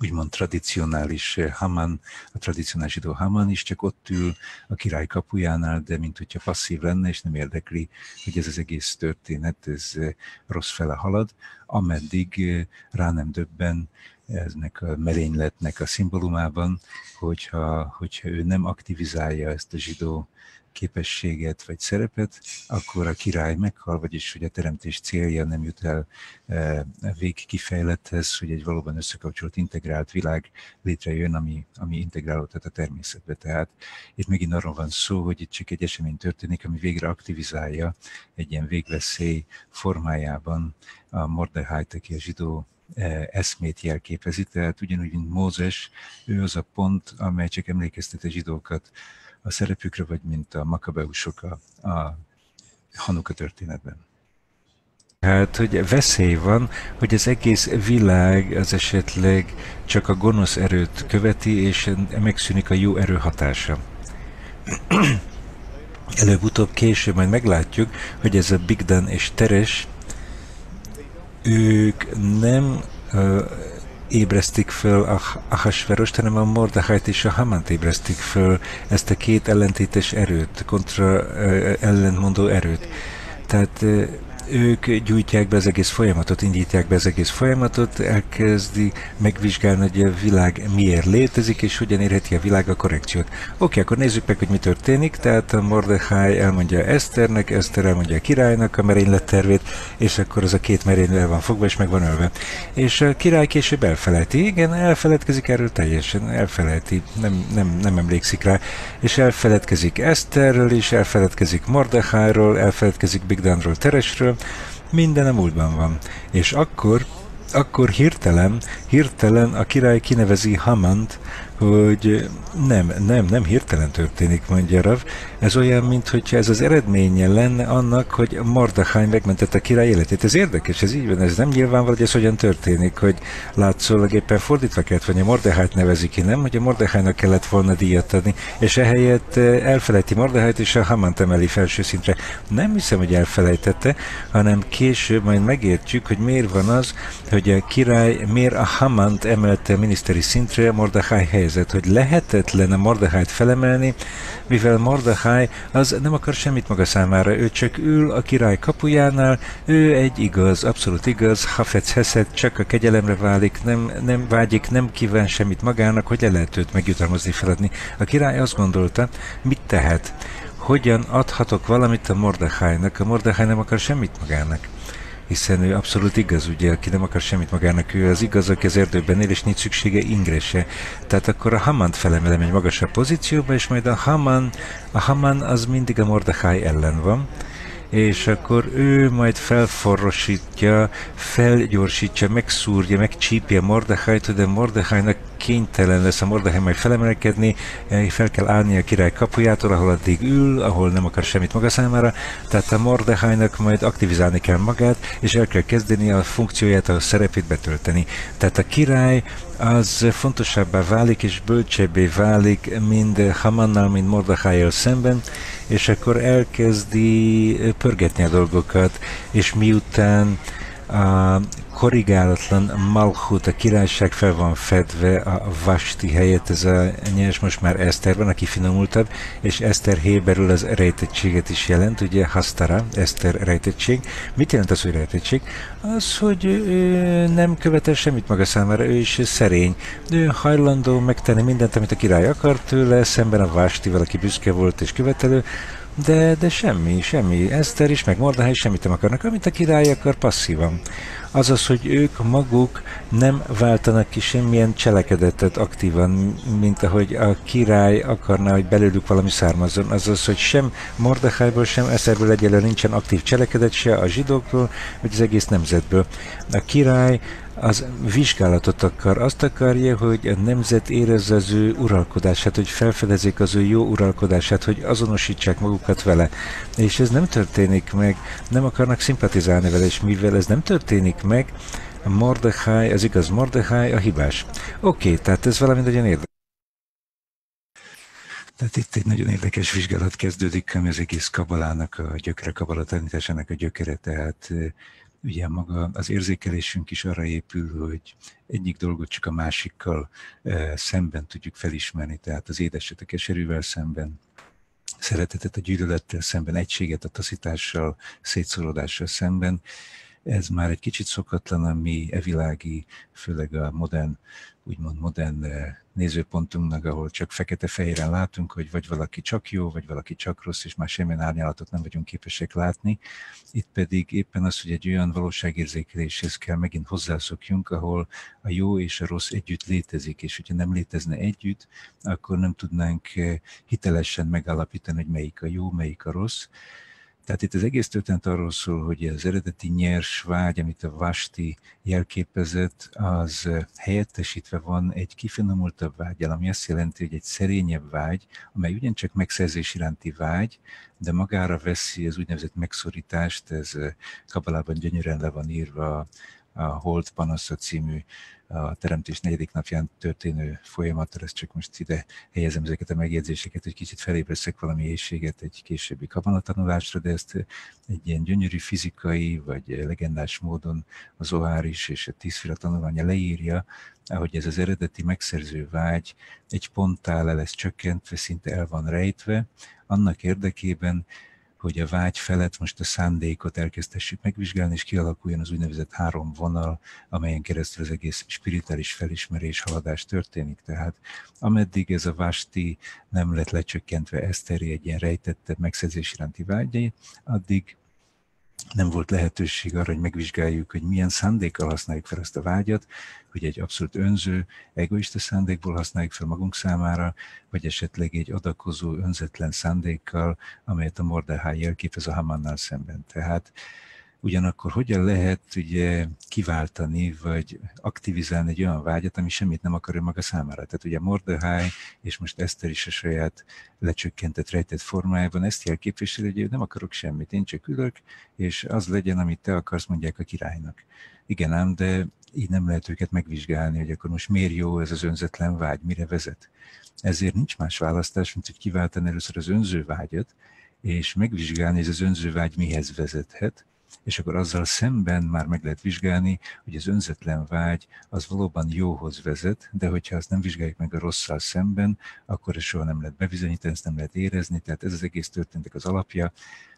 úgymond tradicionális eh, Haman, a tradicionális zsidó Haman is csak ott ül a király kapujánál, de mint hogyha passzív lenne, és nem érdekli, hogy ez az egész történet, ez eh, rossz fele halad, ameddig eh, rá nem döbben eznek a merényletnek a szimbólumában, hogyha, hogyha ő nem aktivizálja ezt a zsidó képességet vagy szerepet, akkor a király meghal, vagyis hogy a teremtés célja nem jut el e, végkifejlethez, hogy egy valóban összekapcsolt, integrált világ létrejön, ami, ami integrálódhat a természetbe. Tehát itt megint arról van szó, hogy itt csak egy esemény történik, ami végre aktivizálja egy ilyen végveszély formájában a Mordechájt, aki a zsidó e, eszmét jelképezi, tehát ugyanúgy, mint Mózes, ő az a pont, amely csak emlékeztet a zsidókat a szerepükre, vagy mint a makabeusok a, a Hanuka történetben. Hát, hogy veszély van, hogy az egész világ az esetleg csak a gonosz erőt követi, és megszűnik a jó erő hatása. Előbb-utóbb később majd meglátjuk, hogy ez a Bigdan és Teres, ők nem ébresztik föl a Ahasverost, hanem a Mordechait és a Hamant ébresztik föl ezt a két ellentétes erőt, kontra ellentmondó erőt. Tehát ők gyújtják be az egész folyamatot, indítják be az egész folyamatot, elkezdi megvizsgálni, hogy a világ miért létezik, és hogyan érheti a világ a korrekciót. Oké, akkor nézzük meg, hogy mi történik. Tehát a Mordechai elmondja Eszternek, Eszter elmondja a királynak a merénylet tervét, és akkor az a két merénylet el van fogva, és meg van ölve. És a király később elfelejti. Igen, elfeledkezik erről teljesen, elfelejti, nem, nem, nem emlékszik rá, és elfeledkezik Eszterről is, elfeledkezik Mordechairól, elfeledkezik Bigdanról, Teresről, minden a múltban van. És akkor, akkor hirtelen, hirtelen a király kinevezi Hamant, hogy nem, nem, nem hirtelen történik, mondja Rav. Ez olyan, mintha ez az eredménye lenne annak, hogy Mordechai megmentette a király életét. Ez érdekes, ez így van, ez nem nyilvánvaló, hogy ez hogyan történik, hogy látszólag éppen fordítva kellett volna, a Mordechait nevezi ki, nem? Hogy a Mordechainak kellett volna díjat adni, és ehelyett eh, elfelejti Mordechait, és a Hamant emeli felső szintre. Nem hiszem, hogy elfelejtette, hanem később majd megértjük, hogy miért van az, hogy a király miért a Hamant emelte miniszteri szintre Mordechai helyet helyzet, hogy lehetetlen a Mordechájt felemelni, mivel Mordechai az nem akar semmit maga számára, ő csak ül a király kapujánál, ő egy igaz, abszolút igaz, Hafetz Heszed csak a kegyelemre válik, nem, nem vágyik, nem kíván semmit magának, hogy le lehet őt megjutalmazni, feladni. A király azt gondolta, mit tehet? Hogyan adhatok valamit a Mordechainak? A Mordechai nem akar semmit magának hiszen ő abszolút igaz, ugye, aki nem akar semmit magának, ő az igaz, aki az erdőben él, és nincs szüksége ingrese. Tehát akkor a Hamant felemelem egy magasabb pozícióba, és majd a Haman, a Haman az mindig a Mordechai ellen van, és akkor ő majd felforrosítja, felgyorsítja, megszúrja, megcsípje Mordechait, de Mordechainak kénytelen lesz a Mordechai majd felemelkedni, eh, fel kell állni a király kapujától, ahol addig ül, ahol nem akar semmit maga számára, tehát a Mordechainak majd aktivizálni kell magát, és el kell kezdeni a funkcióját, a szerepét betölteni. Tehát a király az fontosabbá válik és bölcsebbé válik, mind Hamannal, mind Mordechai szemben, és akkor elkezdi pörgetni a dolgokat, és miután a korrigálatlan Malchut, a királyság fel van fedve a Vasti helyett, ez a nyers most már Eszter van, aki finomultabb, és Eszter héberül az rejtettséget is jelent, ugye Hastara, Eszter rejtettség. Mit jelent az, hogy rejtettség? Az, hogy ő nem követel semmit maga számára, ő is szerény. Ő hajlandó megtenni mindent, amit a király akar tőle, szemben a Vastival, aki büszke volt és követelő, de, de semmi, semmi. Eszter is, meg Mordahely semmit nem akarnak, amit a király akar passzívan. Azaz, hogy ők maguk nem váltanak ki semmilyen cselekedetet aktívan, mint ahogy a király akarná, hogy belőlük valami származzon. Azaz, hogy sem Mordechaiból, sem Eszerből egyelőre nincsen aktív cselekedet, se a zsidókból, vagy az egész nemzetből. A király az vizsgálatot akar. Azt akarja, hogy a nemzet érezze az ő uralkodását, hogy felfedezzék az ő jó uralkodását, hogy azonosítsák magukat vele. És ez nem történik meg, nem akarnak szimpatizálni vele, és mivel ez nem történik meg, Mordechai, az igaz, Mordechai a hibás. Oké, okay, tehát ez valami nagyon érdekes. Tehát itt egy nagyon érdekes vizsgálat kezdődik, ami az egész kabalának a gyökere, kabala tanításának a gyökere, tehát ugye maga az érzékelésünk is arra épül, hogy egyik dolgot csak a másikkal szemben tudjuk felismerni, tehát az édeset a keserűvel szemben, szeretetet a gyűlölettel szemben, egységet a taszítással, szétszorodással szemben. Ez már egy kicsit szokatlan a mi evilági, főleg a modern úgymond modern nézőpontunknak, ahol csak fekete-fehéren látunk, hogy vagy valaki csak jó, vagy valaki csak rossz, és már semmilyen árnyalatot nem vagyunk képesek látni. Itt pedig éppen az, hogy egy olyan valóságérzékeléshez kell megint hozzászokjunk, ahol a jó és a rossz együtt létezik, és hogyha nem létezne együtt, akkor nem tudnánk eh, hitelesen megállapítani, hogy melyik a jó, melyik a rossz tehát itt az egész történet arról szól, hogy az eredeti nyers vágy, amit a Vasti jelképezett, az helyettesítve van egy kifinomultabb vágyal, ami azt jelenti, hogy egy szerényebb vágy, amely ugyancsak megszerzés iránti vágy, de magára veszi az úgynevezett megszorítást, ez Kabalában gyönyörűen le van írva a Holt Panasza című a teremtés negyedik napján történő folyamatra, ezt csak most ide helyezem ezeket a megjegyzéseket, hogy kicsit felébreszek valami éjséget egy későbbi kabanatanulásra, de ezt egy ilyen gyönyörű fizikai vagy legendás módon az Ohár is és a tízféle tanulmánya leírja, ahogy ez az eredeti megszerző vágy egy ponttá le lesz csökkentve, szinte el van rejtve, annak érdekében, hogy a vágy felett most a szándékot elkezdhessük megvizsgálni, és kialakuljon az úgynevezett három vonal, amelyen keresztül az egész spirituális felismerés, haladás történik. Tehát ameddig ez a vásti nem lett lecsökkentve Eszteri egy ilyen rejtettebb megszerzés iránti vágyai, addig nem volt lehetőség arra, hogy megvizsgáljuk, hogy milyen szándékkal használjuk fel ezt a vágyat, hogy egy abszolút önző, egoista szándékból használjuk fel magunk számára, vagy esetleg egy adakozó, önzetlen szándékkal, amelyet a Mordehai jelképez a Hamannal szemben. Tehát Ugyanakkor hogyan lehet ugye kiváltani, vagy aktivizálni egy olyan vágyat, ami semmit nem akar maga számára. Tehát ugye Mordehai, és most Eszter is a saját lecsökkentett, rejtett formájában ezt jelképviseli, hogy nem akarok semmit, én csak ülök, és az legyen, amit te akarsz, mondják a királynak. Igen ám, de így nem lehet őket megvizsgálni, hogy akkor most miért jó ez az önzetlen vágy, mire vezet. Ezért nincs más választás, mint hogy kiváltani először az önző vágyat, és megvizsgálni, hogy ez az önző vágy mihez vezethet, és akkor azzal szemben már meg lehet vizsgálni, hogy az önzetlen vágy az valóban jóhoz vezet, de hogyha azt nem vizsgáljuk meg a rosszal szemben, akkor ez soha nem lehet bebizonyítani, ezt nem lehet érezni, tehát ez az egész történtek az alapja,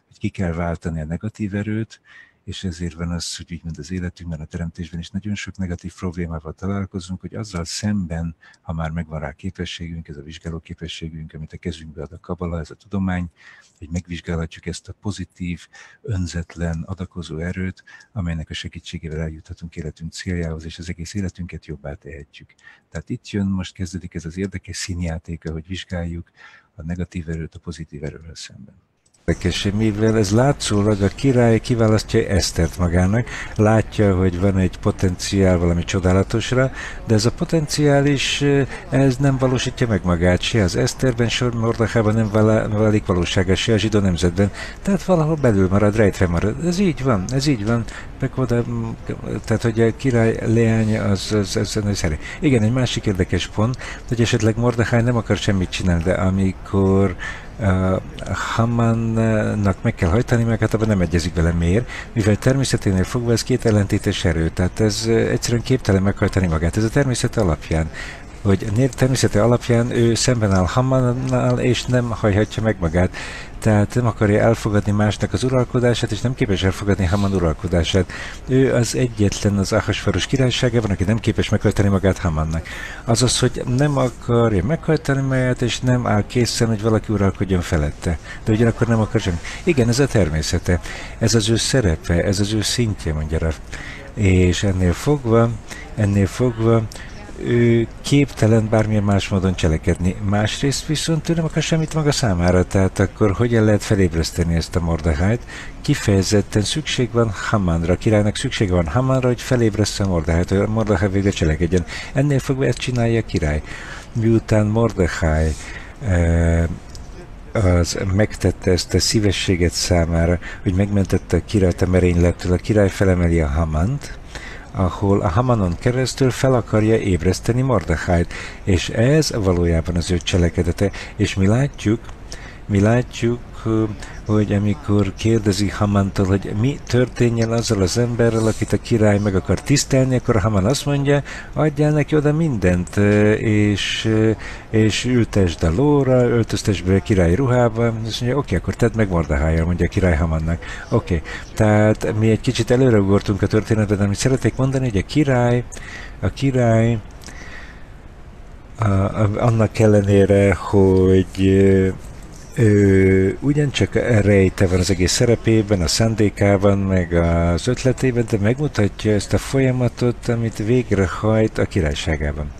hogy ki kell váltani a negatív erőt, és ezért van az, hogy úgymond az életünkben, a teremtésben is nagyon sok negatív problémával találkozunk, hogy azzal szemben, ha már megvan rá képességünk, ez a vizsgáló képességünk, amit a kezünkbe ad a kabala, ez a tudomány, hogy megvizsgálhatjuk ezt a pozitív, önzetlen, adakozó erőt, amelynek a segítségével eljuthatunk életünk céljához, és az egész életünket jobbá tehetjük. Tehát itt jön, most kezdődik ez az érdekes színjátéka, hogy vizsgáljuk a negatív erőt a pozitív erővel szemben érdekes, mivel ez látszólag a király kiválasztja Esztert magának, látja, hogy van egy potenciál valami csodálatosra, de ez a potenciál is ez nem valósítja meg magát, se az Eszterben, se Mordechában nem válik valósága, se a zsidó nemzetben, tehát valahol belül marad, rejtve marad. Ez így van, ez így van, meg oda, tehát hogy a király leánya az, az, az, az, az. Igen, egy másik érdekes pont, hogy esetleg Mordechai nem akar semmit csinálni, de amikor Hamannak meg kell hajtani, mert hát abban nem egyezik vele miért, mivel természeténél fogva ez két ellentétes erő, tehát ez egyszerűen képtelen meghajtani magát. Ez a természet alapján hogy természete alapján ő szemben áll Hamannal, és nem hajhatja meg magát tehát nem akarja elfogadni másnak az uralkodását, és nem képes elfogadni Haman uralkodását. Ő az egyetlen az Ahasfaros királyságában, aki nem képes meghajtani magát Hamannak. Azaz, hogy nem akarja meghajtani magát, és nem áll készen, hogy valaki uralkodjon felette. De ugyanakkor nem akar sem. Igen, ez a természete. Ez az ő szerepe, ez az ő szintje, mondja rá. és ennél fogva, ennél fogva ő képtelen bármilyen más módon cselekedni. Másrészt viszont ő nem akar semmit maga számára, tehát akkor hogyan lehet felébreszteni ezt a Mordehájt? Kifejezetten szükség van Hamanra, királynak szüksége van Hamanra, hogy felébreszte Mordehájt, hogy a Mordeháj végre cselekedjen. Ennél fogva ezt csinálja a király. Miután Mordeháj e, az megtette ezt a szívességet számára, hogy megmentette a királyt a merénylettől, a király felemeli a Hamant, ahol a Hamanon keresztül fel akarja ébreszteni Mordechájt, és ez valójában az ő cselekedete, és mi látjuk, mi látjuk, hogy amikor kérdezi Hamantól, hogy mi történjen azzal az emberrel, akit a király meg akar tisztelni, akkor Haman azt mondja, adjál neki oda mindent, és, és ültesd a lóra, öltöztesd be a király ruhába, és mondja, oké, akkor tedd meg Mordehájjal, mondja a király Hamannak. Oké, tehát mi egy kicsit előreugortunk a történetben, amit szeretnék mondani, hogy a király, a király a, a, annak ellenére, hogy ő ugyancsak rejte van az egész szerepében, a szándékában, meg az ötletében, de megmutatja ezt a folyamatot, amit végrehajt a királyságában.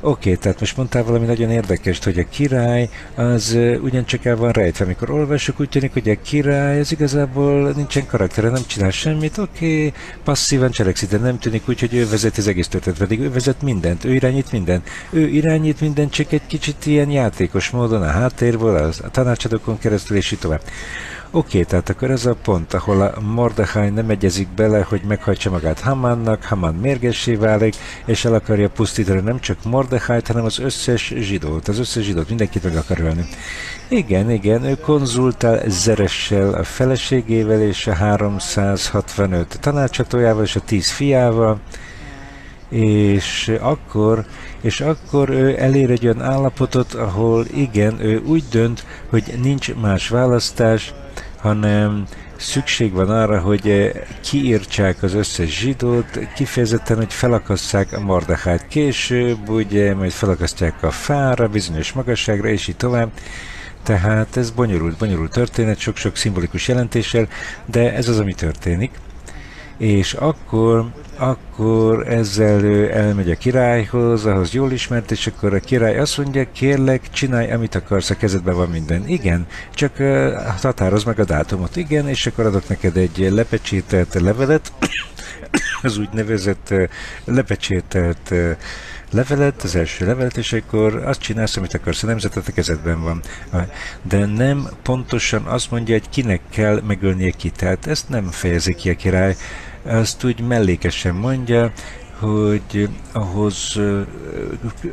Oké, okay, tehát most mondtál valami nagyon érdekes, hogy a király az uh, ugyancsak el van rejtve. Amikor olvasok, úgy tűnik, hogy a király az igazából nincsen karaktere, nem csinál semmit, oké, okay, passzívan cselekszik, de nem tűnik úgy, hogy ő vezet az egész történet, pedig ő vezet mindent, ő irányít mindent. Ő irányít mindent, csak egy kicsit ilyen játékos módon, a háttérből, a tanácsadókon keresztül, és így tovább. Oké, tehát akkor ez a pont, ahol a Mordechai nem egyezik bele, hogy meghajtsa magát Hamannak, Haman mérgessé válik, és el akarja pusztítani nem csak Mordechait, hanem az összes zsidót, az összes zsidót, mindenkit meg akar ölni. Igen, igen, ő konzultál Zeressel, a feleségével és a 365 tanácsatójával és a 10 fiával, és akkor, és akkor ő elér egy olyan állapotot, ahol igen, ő úgy dönt, hogy nincs más választás, hanem szükség van arra, hogy eh, kiírtsák az összes zsidót, kifejezetten, hogy felakasszák a Mordechát később, ugye, majd felakasztják a fára, bizonyos magasságra, és így tovább. Tehát ez bonyolult, bonyolult történet, sok-sok szimbolikus jelentéssel, de ez az, ami történik és akkor, akkor ezzel elmegy a királyhoz, ahhoz jól ismert, és akkor a király azt mondja, kérlek, csinálj, amit akarsz, a kezedben van minden. Igen, csak uh, határoz meg a dátumot. Igen, és akkor adok neked egy lepecsételt levelet, az úgynevezett lepecsételt levelet, az első levelet, és akkor azt csinálsz, amit akarsz, a nemzetet a kezedben van. De nem pontosan azt mondja, hogy kinek kell megölnie ki. Tehát ezt nem fejezi ki a király, azt úgy mellékesen mondja, hogy ahhoz,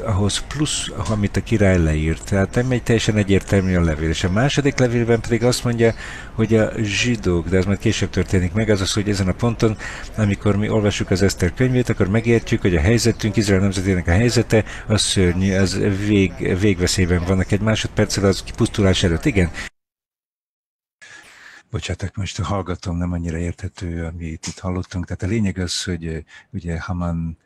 ahhoz plusz, amit a király leírt. Tehát nem egy teljesen egyértelmű a levél. És a második levélben pedig azt mondja, hogy a zsidók, de ez majd később történik meg, az az, hogy ezen a ponton, amikor mi olvassuk az Eszter könyvét, akkor megértjük, hogy a helyzetünk, Izrael nemzetének a helyzete, az szörnyű, az vég, végveszélyben vannak egy másodperccel az kipusztulás előtt. Igen, Bocsátok, most hallgatom, nem annyira érthető, amit itt hallottunk. Tehát a lényeg az, hogy ugye Haman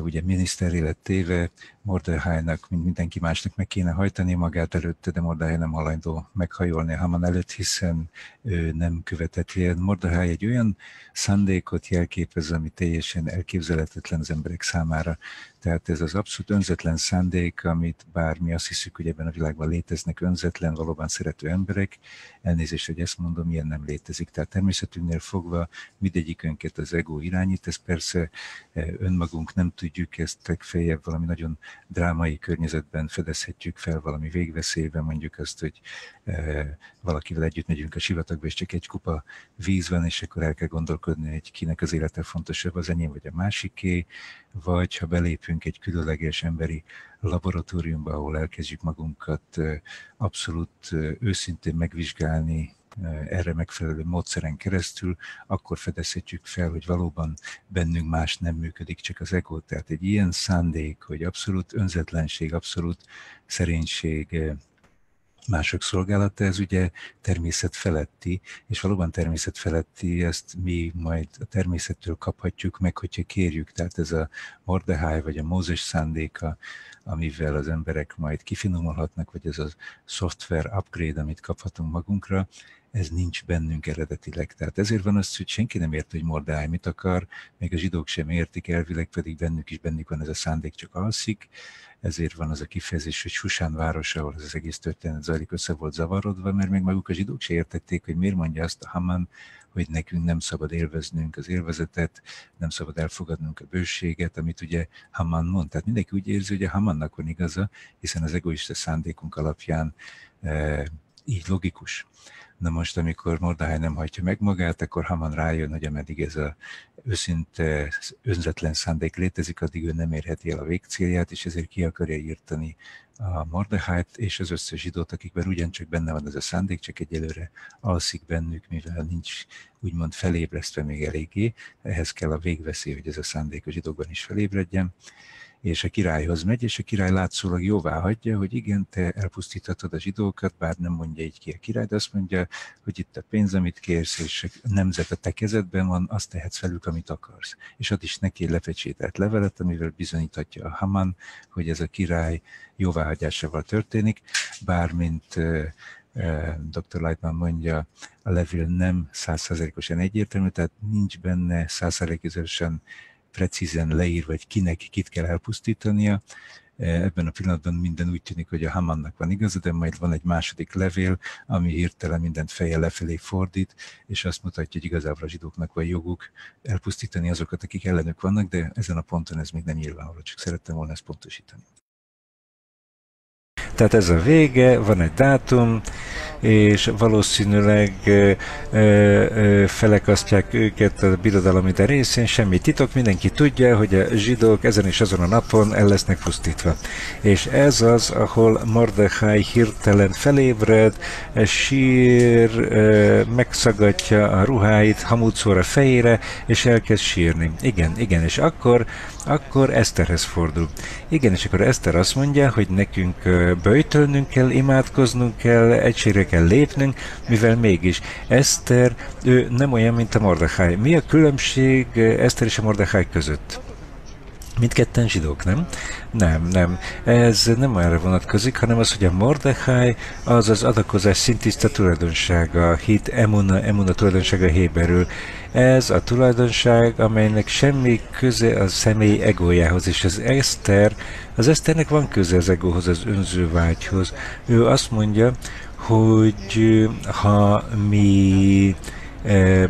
ugye miniszter lett téve, Mordechájnak, mint mindenki másnak meg kéne hajtani magát előtte, de Mordecháj nem hajlandó meghajolni Haman előtt, hiszen ő nem követett ilyen. Mordecháj egy olyan szándékot jelképez, ami teljesen elképzelhetetlen az emberek számára. Tehát ez az abszolút önzetlen szándék, amit bár mi azt hiszük, hogy ebben a világban léteznek önzetlen, valóban szerető emberek, elnézést, hogy ezt mondom, ilyen nem létezik. Tehát természetünknél fogva mindegyikünket az ego irányít, ez persze önmagunk nem tudjuk ezt legfeljebb valami nagyon drámai környezetben fedezhetjük fel, valami végveszélyben, mondjuk azt, hogy e, valakivel együtt megyünk a sivatagba, és csak egy kupa víz van, és akkor el kell gondolkodni, hogy kinek az élete fontosabb, az enyém vagy a másiké, vagy ha belépünk egy különleges emberi laboratóriumba, ahol elkezdjük magunkat e, abszolút e, őszintén megvizsgálni, erre megfelelő módszeren keresztül, akkor fedezhetjük fel, hogy valóban bennünk más nem működik, csak az ego. Tehát egy ilyen szándék, hogy abszolút önzetlenség, abszolút szerénység, mások szolgálata, ez ugye természet feletti, és valóban természet feletti, ezt mi majd a természettől kaphatjuk meg, hogyha kérjük. Tehát ez a Mordehai vagy a Mózes szándéka, amivel az emberek majd kifinomulhatnak, vagy ez a software upgrade, amit kaphatunk magunkra, ez nincs bennünk eredetileg. Tehát ezért van az, hogy senki nem érti, hogy Mordály mit akar, még a zsidók sem értik, elvileg pedig bennük is bennük van ez a szándék, csak alszik, ezért van az a kifejezés, hogy Susán város, ahol ez az egész történet zajlik, össze volt zavarodva, mert még maguk a zsidók se értették, hogy miért mondja azt a Haman, hogy nekünk nem szabad élveznünk az élvezetet, nem szabad elfogadnunk a bőséget, amit ugye Haman mond. Tehát mindenki úgy érzi, hogy a Hamannak van igaza, hiszen az egoista szándékunk alapján e, így logikus. Na most, amikor Mordahely nem hagyja meg magát, akkor Haman rájön, hogy ameddig ez a őszinte, önzetlen szándék létezik, addig ő nem érheti el a végcélját, és ezért ki akarja írtani a Mordehájt és az összes zsidót, akikben ugyancsak benne van ez a szándék, csak egyelőre alszik bennük, mivel nincs úgymond felébresztve még eléggé. Ehhez kell a végveszély, hogy ez a szándék a zsidókban is felébredjen és a királyhoz megy, és a király látszólag jóvá hagyja, hogy igen, te elpusztíthatod a zsidókat, bár nem mondja így ki a király, de azt mondja, hogy itt a pénz, amit kérsz, és a nemzet a te kezedben van, azt tehetsz velük, amit akarsz. És ad is neki egy lefecsételt levelet, amivel bizonyíthatja a Haman, hogy ez a király jóváhagyásával történik, bár mint Dr. Lightman mondja, a levél nem százszerzelékosan egyértelmű, tehát nincs benne százszerzelékosan precízen leír, vagy kinek kit kell elpusztítania. E, ebben a pillanatban minden úgy tűnik, hogy a Hamannak van igaza, de majd van egy második levél, ami hirtelen mindent feje lefelé fordít, és azt mutatja, hogy igazából a zsidóknak van joguk elpusztítani azokat, akik ellenük vannak, de ezen a ponton ez még nem nyilvánvaló, csak szerettem volna ezt pontosítani. Tehát ez a vége, van egy dátum, és valószínűleg ö, ö, felekasztják őket a birodalom ide részén, semmi titok, mindenki tudja, hogy a zsidók ezen és azon a napon el lesznek pusztítva. És ez az, ahol Mordechai hirtelen felébred, sír, ö, megszagatja a ruháit, hamúcor a fejére, és elkezd sírni. Igen, igen, és akkor akkor Eszterhez fordul. Igen, és akkor Eszter azt mondja, hogy nekünk böjtölnünk kell, imádkoznunk kell, egységre kell lépnünk, mivel mégis Eszter, ő nem olyan, mint a Mordechai. Mi a különbség Eszter és a Mordechai között? Mindketten zsidók, nem? Nem, nem. Ez nem erre vonatkozik, hanem az, hogy a Mordechai az az adakozás szintiszta tulajdonsága, hit emuna, emuna tulajdonsága Héberül. Ez a tulajdonság, amelynek semmi köze a személy egójához, és az Eszter, az Eszternek van köze az egóhoz, az önző vágyhoz. Ő azt mondja, hogy ha mi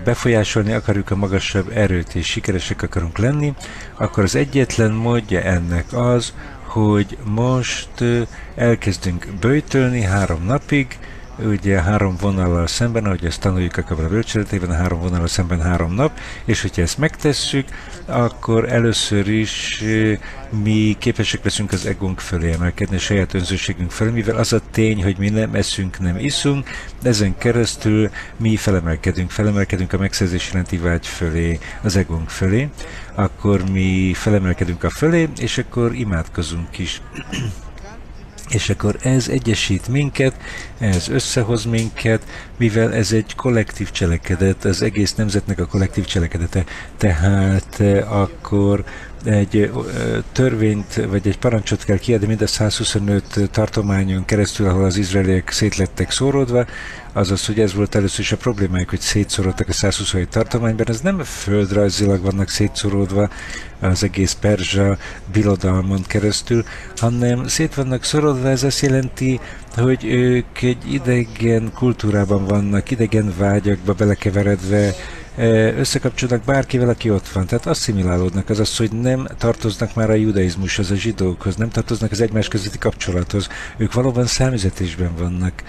befolyásolni akarjuk a magasabb erőt és sikeresek akarunk lenni, akkor az egyetlen módja ennek az, hogy most elkezdünk bőjtölni három napig, ugye három vonallal szemben, ahogy ezt tanuljuk a Kabbalah bölcseletében, három vonallal szemben három nap, és hogyha ezt megtesszük, akkor először is mi képesek leszünk az egónk fölé emelkedni, a saját önzőségünk felé, mivel az a tény, hogy mi nem eszünk, nem iszunk, ezen keresztül mi felemelkedünk, felemelkedünk a megszerzés iránti vágy fölé, az egónk fölé, akkor mi felemelkedünk a fölé, és akkor imádkozunk is. És akkor ez egyesít minket, ez összehoz minket, mivel ez egy kollektív cselekedet, az egész nemzetnek a kollektív cselekedete. Tehát eh, akkor egy törvényt, vagy egy parancsot kell kiadni mind a 125 tartományon keresztül, ahol az izraeliek szétlettek szóródva, azaz, hogy ez volt először is a problémájuk, hogy szétszórodtak a 127 tartományban, ez nem földrajzilag vannak szétszóródva az egész perzsa birodalmon keresztül, hanem szét vannak szorodva, ez azt jelenti, hogy ők egy idegen kultúrában vannak, idegen vágyakba belekeveredve, összekapcsolnak bárkivel, aki ott van. Tehát asszimilálódnak, az az, hogy nem tartoznak már a judaizmushoz, a zsidókhoz, nem tartoznak az egymás közötti kapcsolathoz. Ők valóban számüzetésben vannak.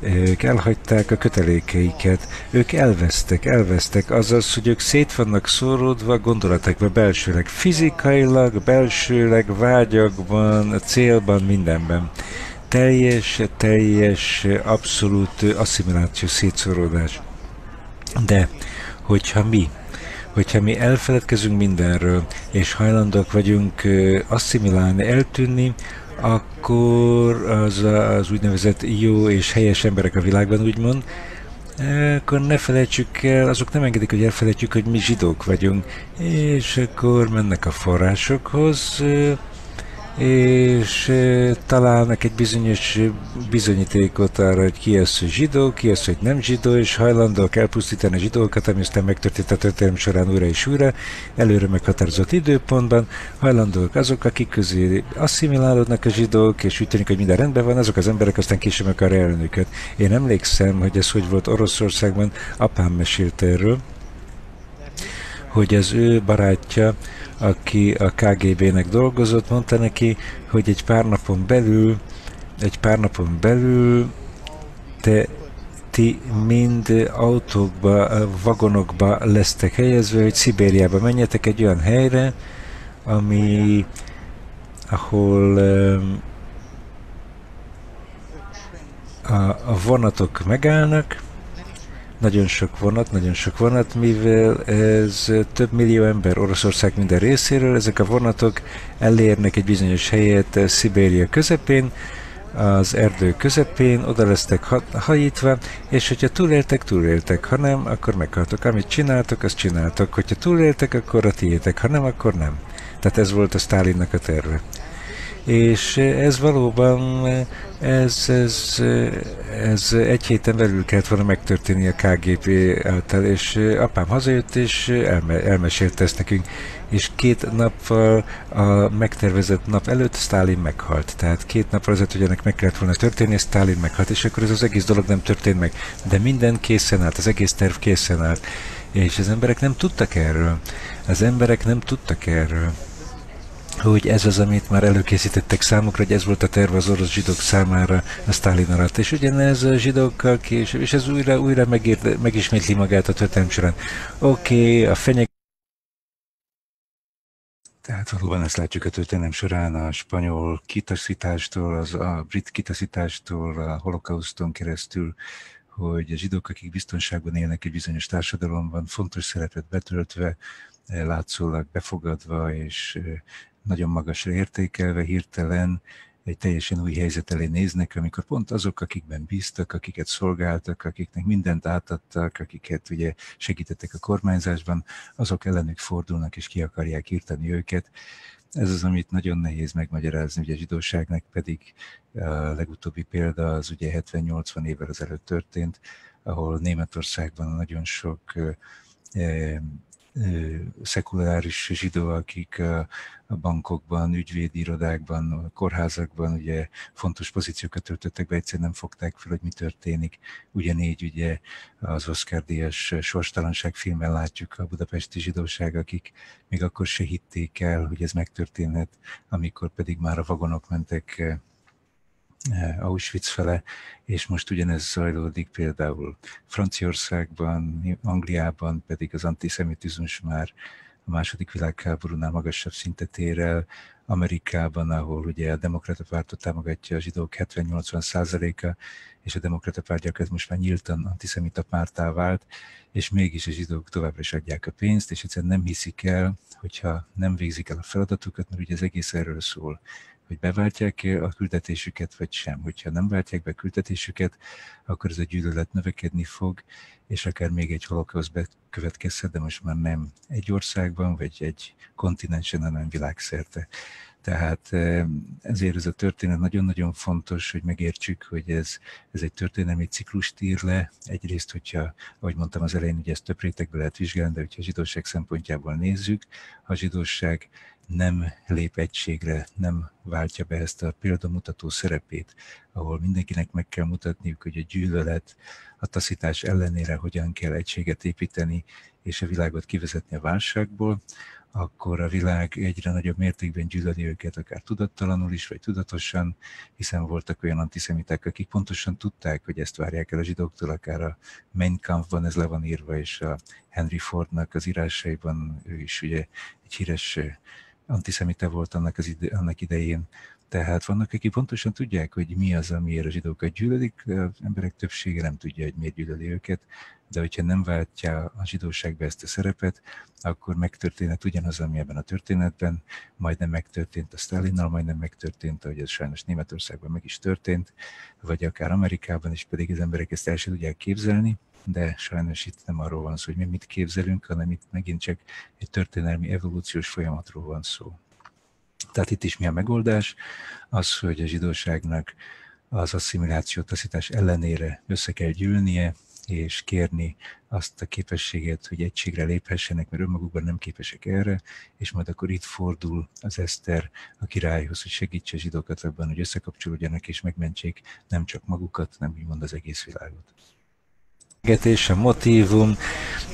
Ők elhagyták a kötelékeiket, ők elvesztek, elvesztek, azaz, hogy ők szét vannak szóródva gondolatekbe belsőleg, fizikailag, belsőleg, vágyakban, célban, mindenben teljes, teljes, abszolút asszimiláció, szétszóródás. De hogyha mi, hogyha mi elfeledkezünk mindenről, és hajlandók vagyunk asszimilálni, eltűnni, akkor az, az úgynevezett jó és helyes emberek a világban úgymond, akkor ne felejtsük el, azok nem engedik, hogy elfelejtjük, hogy mi zsidók vagyunk, és akkor mennek a forrásokhoz, és találnak egy bizonyos bizonyítékot arra, hogy ki az, hogy zsidó, ki az, hogy nem zsidó, és hajlandók elpusztítani a zsidókat, ami aztán megtörtént a történelem során újra és újra, előre meghatározott időpontban, hajlandók azok, akik közé asszimilálódnak a zsidók, és úgy tűnik, hogy minden rendben van, azok az emberek aztán később akar őket. Én emlékszem, hogy ez hogy volt Oroszországban, apám mesélt erről, hogy az ő barátja, aki a KGB-nek dolgozott, mondta neki, hogy egy pár napon belül, egy pár napon belül te ti mind autókba, vagonokba lesztek helyezve, hogy Szibériába menjetek egy olyan helyre, ami ahol a, a vonatok megállnak, nagyon sok vonat, nagyon sok vonat, mivel ez több millió ember Oroszország minden részéről, ezek a vonatok elérnek egy bizonyos helyet Szibéria közepén, az erdő közepén, oda lesztek hajítva, és hogyha túléltek, túléltek, ha nem, akkor meghaltok. Amit csináltok, azt csináltok. Hogyha túléltek, akkor a tiétek, ha nem, akkor nem. Tehát ez volt a Stálinnak a terve és ez valóban, ez, ez, ez egy héten belül kellett volna megtörténni a KGP által, és apám hazajött, és elme, elmesélte ezt nekünk, és két nappal a megtervezett nap előtt Stalin meghalt. Tehát két nappal azért, hogy ennek meg kellett volna történni, Stalin meghalt, és akkor ez az egész dolog nem történt meg. De minden készen állt, az egész terv készen állt. És az emberek nem tudtak erről. Az emberek nem tudtak erről hogy ez az, amit már előkészítettek számukra, hogy ez volt a terv az orosz zsidók számára a Stalin alatt. És ugyanez a zsidókkal később, és ez újra, újra megért, megismétli magát a történelem során. Oké, okay, a fenyeg tehát valóban ezt látjuk a történelem során a spanyol kitaszítástól, az a brit kitaszítástól, a holokauszton keresztül, hogy a zsidók, akik biztonságban élnek egy bizonyos társadalomban, fontos szerepet betöltve, látszólag befogadva és nagyon magasra értékelve, hirtelen egy teljesen új helyzet elé néznek, amikor pont azok, akikben bíztak, akiket szolgáltak, akiknek mindent átadtak, akiket ugye segítettek a kormányzásban, azok ellenük fordulnak és ki akarják írtani őket. Ez az, amit nagyon nehéz megmagyarázni, ugye a zsidóságnak pedig a legutóbbi példa az ugye 70-80 évvel ezelőtt történt, ahol Németországban nagyon sok szekuláris zsidó, akik a bankokban, ügyvédi irodákban, kórházakban ugye fontos pozíciókat töltöttek be, egyszerűen nem fogták fel, hogy mi történik. Ugyanígy ugye az Oscar Díjas sorstalanság filmben látjuk a budapesti zsidóság, akik még akkor se hitték el, hogy ez megtörténhet, amikor pedig már a vagonok mentek Auschwitz fele, és most ugyanez zajlódik például Franciaországban, Angliában pedig az antiszemitizmus már a második világháborúnál magasabb szintet ér el, Amerikában, ahol ugye a demokrata pártot támogatja a zsidók 70-80 százaléka, és a demokrata pártják ez most már nyíltan antiszemita pártá vált, és mégis a zsidók továbbra is adják a pénzt, és egyszerűen nem hiszik el, hogyha nem végzik el a feladatukat, mert ugye ez egész erről szól, hogy beváltják a küldetésüket, vagy sem. Hogyha nem váltják be a küldetésüket, akkor ez a gyűlölet növekedni fog, és akár még egy holokausz bekövetkezhet, de most már nem egy országban, vagy egy kontinensen, hanem világszerte. Tehát eh, ezért ez a történet nagyon-nagyon fontos, hogy megértsük, hogy ez, ez egy történelmi ciklust ír le. Egyrészt, hogyha, ahogy mondtam az elején, ugye ezt több rétegből lehet vizsgálni, de hogyha a zsidóság szempontjából nézzük, a zsidóság nem lép egységre, nem váltja be ezt a példamutató szerepét, ahol mindenkinek meg kell mutatniuk, hogy a gyűlölet, a taszítás ellenére hogyan kell egységet építeni, és a világot kivezetni a válságból, akkor a világ egyre nagyobb mértékben gyűlöli őket, akár tudattalanul is, vagy tudatosan, hiszen voltak olyan antiszemiták, akik pontosan tudták, hogy ezt várják el a zsidóktól, akár a Mein Kampfban ez le van írva, és a Henry Fordnak az írásaiban ő is ugye egy híres antiszemite volt annak, az ide, annak idején. Tehát vannak, akik pontosan tudják, hogy mi az, amiért a zsidókat gyűlölik, az emberek többsége nem tudja, hogy miért gyűlöli őket, de hogyha nem váltja a zsidóságba ezt a szerepet, akkor megtörténhet ugyanaz, ami ebben a történetben, majdnem megtörtént a Stalinnal, majdnem megtörtént, ahogy ez sajnos Németországban meg is történt, vagy akár Amerikában is, pedig az emberek ezt el sem tudják képzelni, de sajnos itt nem arról van szó, hogy mi mit képzelünk, hanem itt megint csak egy történelmi evolúciós folyamatról van szó. Tehát itt is mi a megoldás? Az, hogy a zsidóságnak az asszimiláció taszítás ellenére össze kell gyűlnie, és kérni azt a képességet, hogy egységre léphessenek, mert önmagukban nem képesek erre, és majd akkor itt fordul az Eszter a királyhoz, hogy segítse a zsidókat abban, hogy összekapcsolódjanak és megmentsék nem csak magukat, nem úgymond az egész világot a motívum,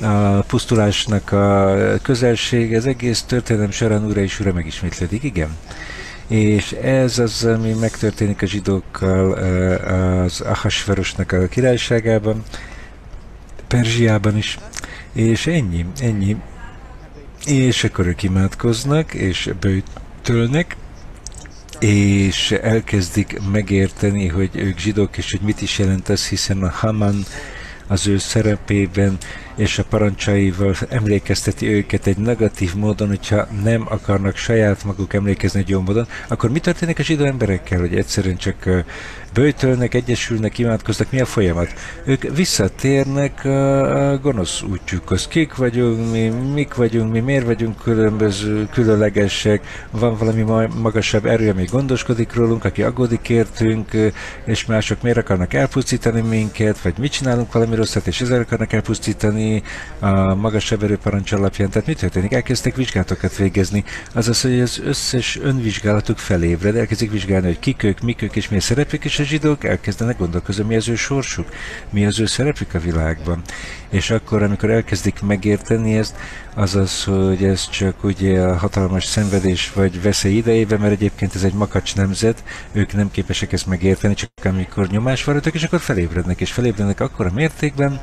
a pusztulásnak a közelség, ez egész történelem során újra és újra megismétlődik, igen. És ez az, ami megtörténik a zsidókkal az Ahasverosnak a királyságában, Perzsiában is, és ennyi, ennyi. És akkor ők imádkoznak, és bőtölnek, és elkezdik megérteni, hogy ők zsidók, és hogy mit is jelent ez, hiszen a Haman az ő szerepében és a parancsaival emlékezteti őket egy negatív módon, hogyha nem akarnak saját maguk emlékezni egy jó módon, akkor mi történik a zsidó emberekkel, hogy egyszerűen csak bőtölnek, egyesülnek, imádkoznak, mi a folyamat? Ők visszatérnek a gonosz útjukhoz. Kik vagyunk mi, mik vagyunk mi, miért vagyunk különböző, különlegesek, van valami magasabb erő, ami gondoskodik rólunk, aki aggódik értünk, és mások miért akarnak elpusztítani minket, vagy mit csinálunk valami rosszat, és ezzel akarnak elpusztítani a magasabb erő parancs alapján. Tehát mi történik? Elkezdtek vizsgálatokat végezni. Azaz, hogy az összes önvizsgálatuk felébred, elkezdik vizsgálni, hogy kik ők, mik ők, és mi a szerepük, és a zsidók elkezdenek gondolkozni, mi az ő sorsuk, mi az ő szerepük a világban. És akkor, amikor elkezdik megérteni ezt, azaz, hogy ez csak ugye a hatalmas szenvedés vagy veszély idejében, mert egyébként ez egy makacs nemzet, ők nem képesek ezt megérteni, csak amikor nyomás van és akkor felébrednek, és felébrednek akkor a mértékben,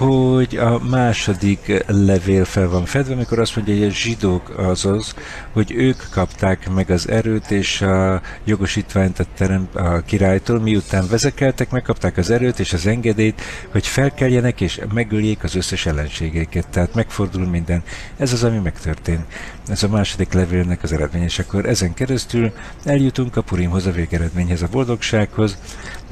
hogy a második levél fel van fedve, amikor azt mondja, hogy a zsidók azaz, hogy ők kapták meg az erőt és a jogosítványt a, terem, a királytól, miután vezekeltek, megkapták az erőt és az engedélyt, hogy felkeljenek és megöljék az összes ellenségéket. Tehát megfordul minden. Ez az, ami megtörtént. Ez a második levélnek az eredmény, és akkor ezen keresztül eljutunk a Purimhoz, a végeredményhez, a boldogsághoz,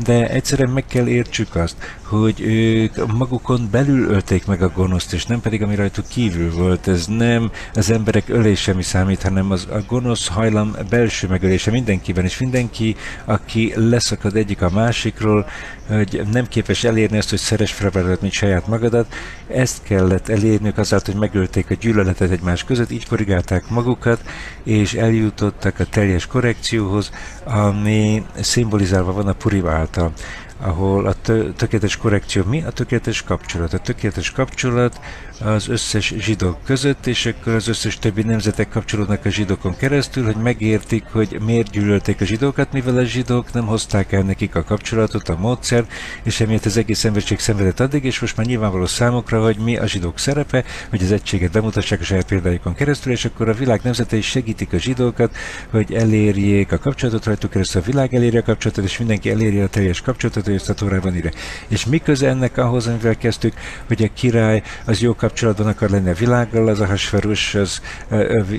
de egyszerűen meg kell értsük azt, hogy ők magukon belül ölték meg a gonoszt, és nem pedig ami rajtuk kívül volt. Ez nem az emberek ölése, mi számít, hanem az a gonosz hajlam belső megölése mindenkiben, és mindenki, aki leszakad egyik a másikról, hogy nem képes elérni azt, hogy szeres fel mint saját magadat, ezt kellett elérniük azáltal, hogy megölték a gyűlöletet egymás között, így korrigálták magukat, és eljutottak a teljes korrekcióhoz, ami szimbolizálva van a Purim által ahol a tökéletes korrekció mi? A tökéletes kapcsolat. A tökéletes kapcsolat az összes zsidók között, és akkor az összes többi nemzetek kapcsolódnak a zsidókon keresztül, hogy megértik, hogy miért gyűlölték a zsidókat, mivel a zsidók nem hozták el nekik a kapcsolatot, a módszer, és emiatt az egész emberiség szenvedett addig, és most már nyilvánvaló számokra, hogy mi a zsidók szerepe, hogy az egységet bemutassák a saját példájukon keresztül, és akkor a világ nemzetei segítik a zsidókat, hogy elérjék a kapcsolatot rajtuk keresztül, a világ eléri a kapcsolatot, és mindenki eléri a teljes kapcsolatot, ezt a Tórában írja. És mi köze ennek ahhoz, amivel kezdtük, hogy a király az jó kapcsolatban akar lenni a világgal, az a hasverus, az